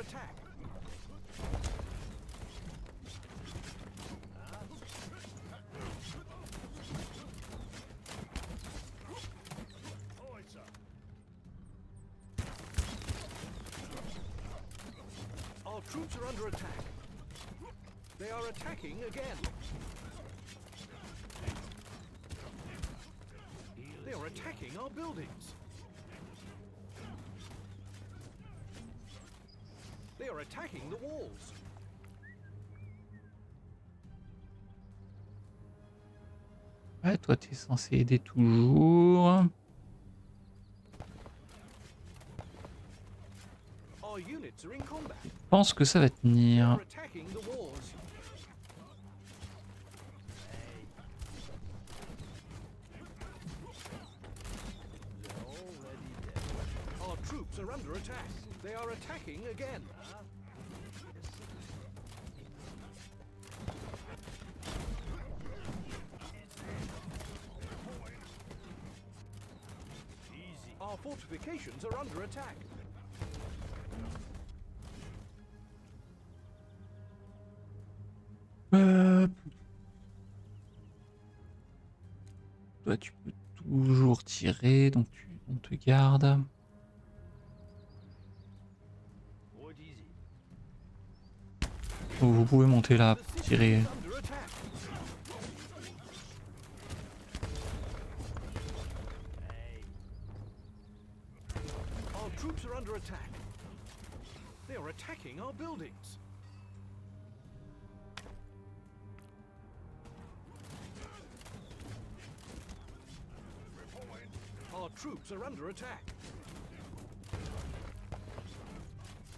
Attack. Our troops are under attack. They are attacking again. Are attacking the walls. Ouais, toi, t'es censé aider toujours. Je pense que ça va tenir. are attacking the walls. They're already dead. Our troops are under attack. They are attacking again. Easy. Our fortifications are under attack. Euh, Toi, tu peux toujours tirer, donc tu, on te garde. Vous pouvez monter là, tirer.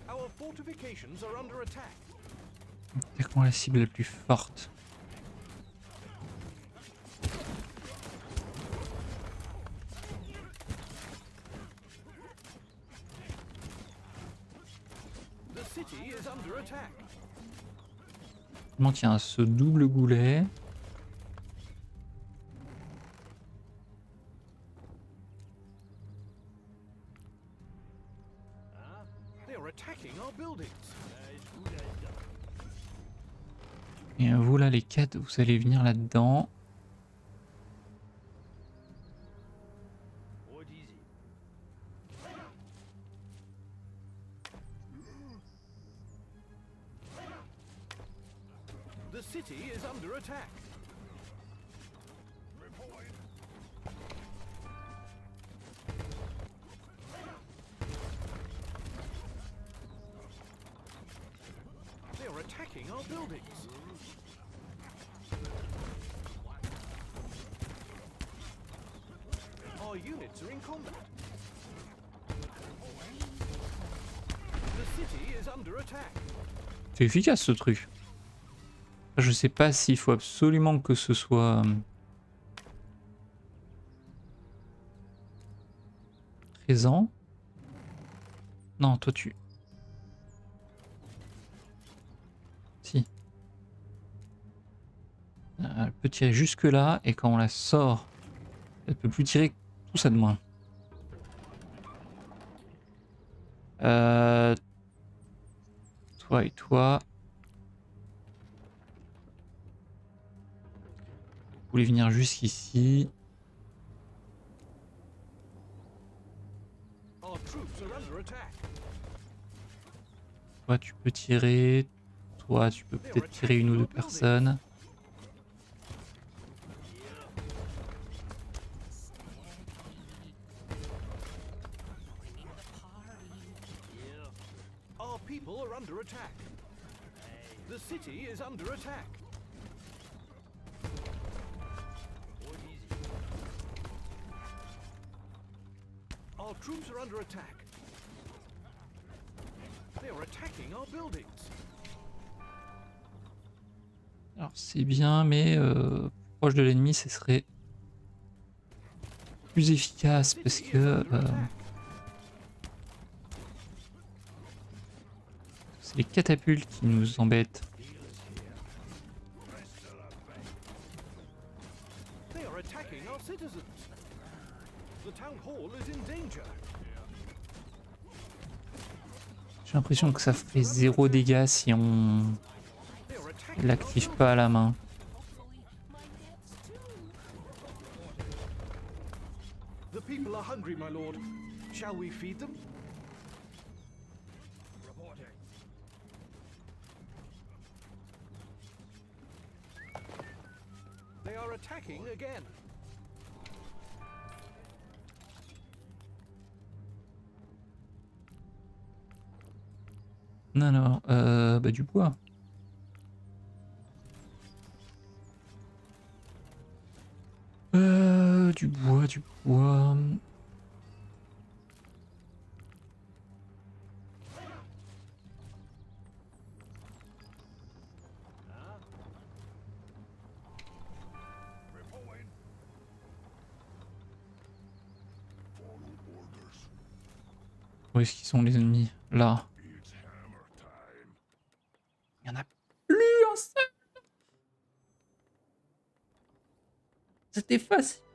Our fortifications are under attack. Attaquons la cible la plus forte. Vraiment, il y a ce double goulet. Vous allez venir là-dedans. Efficace ce truc. Je sais pas s'il faut absolument que ce soit euh, présent. Non, toi tu. Si. Euh, Elle peut tirer jusque là et quand on la sort, elle peut plus tirer tout ça de moins. Euh, toi et toi. Venir jusqu'ici. Toi, tu peux tirer. Toi, tu peux peut-être tirer une ou deux personnes. Efficace parce que euh, c'est les catapultes qui nous embêtent. J'ai l'impression que ça ferait zéro dégâts si on l'active pas à la main. People are hungry, my lord. Shall we feed them? They are attacking again. Non, non, euh, bah du bois. Du bois, du bois. Où est-ce qu'ils sont les ennemis? Là. Il y en a plus un seul. C'était facile.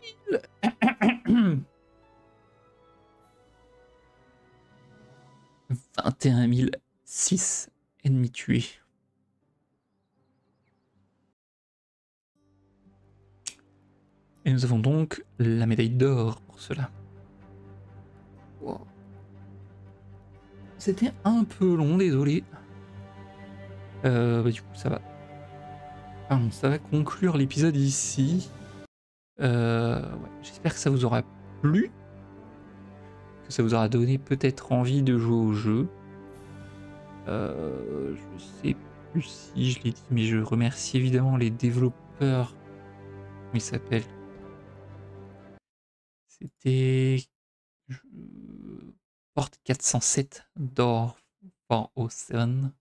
21 006 ennemis tués. Et nous avons donc la médaille d'or pour cela. C'était un peu long, désolé. Euh, bah, du coup, ça va. Ça va conclure l'épisode ici. Euh, J'espère que ça vous aura plu. Que ça vous aura donné peut-être envie de jouer au jeu. Euh, je sais plus si je l'ai dit, mais je remercie évidemment les développeurs. Comment ils s'appellent? C'était. je- Porte 407 d'or for Ocean.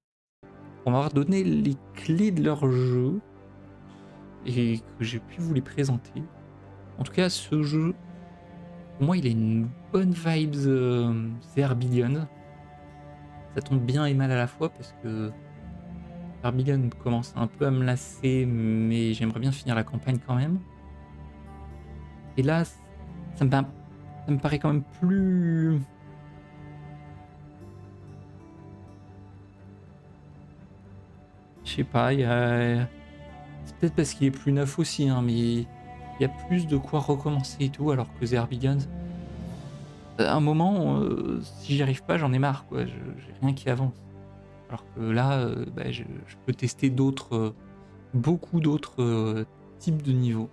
Pour m'avoir donné les clés de leur jeu et que j'ai pu vous les présenter. En tout cas, ce jeu, pour moi, il a une bonne vibes euh, Zerbillion. Ça tombe bien et mal à la fois parce que Zerbillion commence un peu à me lasser, mais j'aimerais bien finir la campagne quand même. Et là, ça me, pa- ça me paraît quand même plus. Je sais pas, a. C'est peut-être parce qu'il est plus neuf aussi, hein, mais il y a plus de quoi recommencer et tout, alors que Zerbillion, à un moment, euh, si j'y arrive pas, j'en ai marre, quoi. J'ai rien qui avance. Alors que là, euh, bah, je, peux tester d'autres, euh, beaucoup d'autres euh, types de niveaux.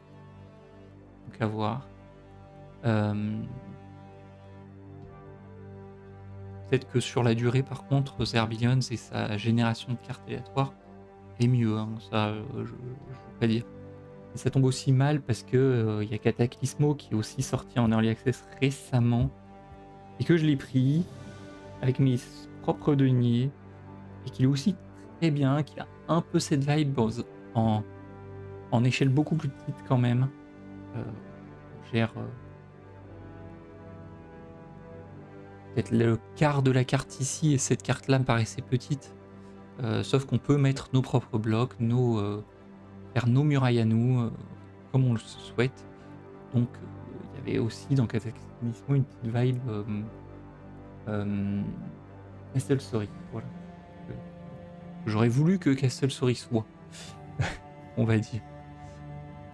Donc à voir. Euh, Peut-être que sur la durée, par contre, Zerbillion et sa génération de cartes aléatoires est mieux. hein, ça, euh, je ne veux pas dire. Et ça tombe aussi mal parce que euh, il y a Cataclysmo qui est aussi sorti en early access récemment et que je l'ai pris avec mes propres deniers et qu'il est aussi très bien, qu'il a un peu cette vibe en, en échelle beaucoup plus petite quand même. Euh, on gère euh, peut-être le quart de la carte ici et cette carte là me paraissait petite. Euh, sauf qu'on peut mettre nos propres blocs, nos, euh, faire nos murailles à nous, euh, comme on le souhaite. Donc euh, il y avait aussi dans Cataclysmo une petite vibe euh, euh, Castle Story. Voilà. J'aurais voulu que Castle Story soit, on va dire.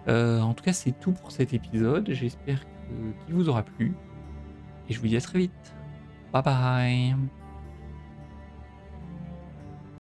En tout cas, c'est tout pour cet épisode. J'espère qu'il vous aura plu. Et je vous dis à très vite. Bye bye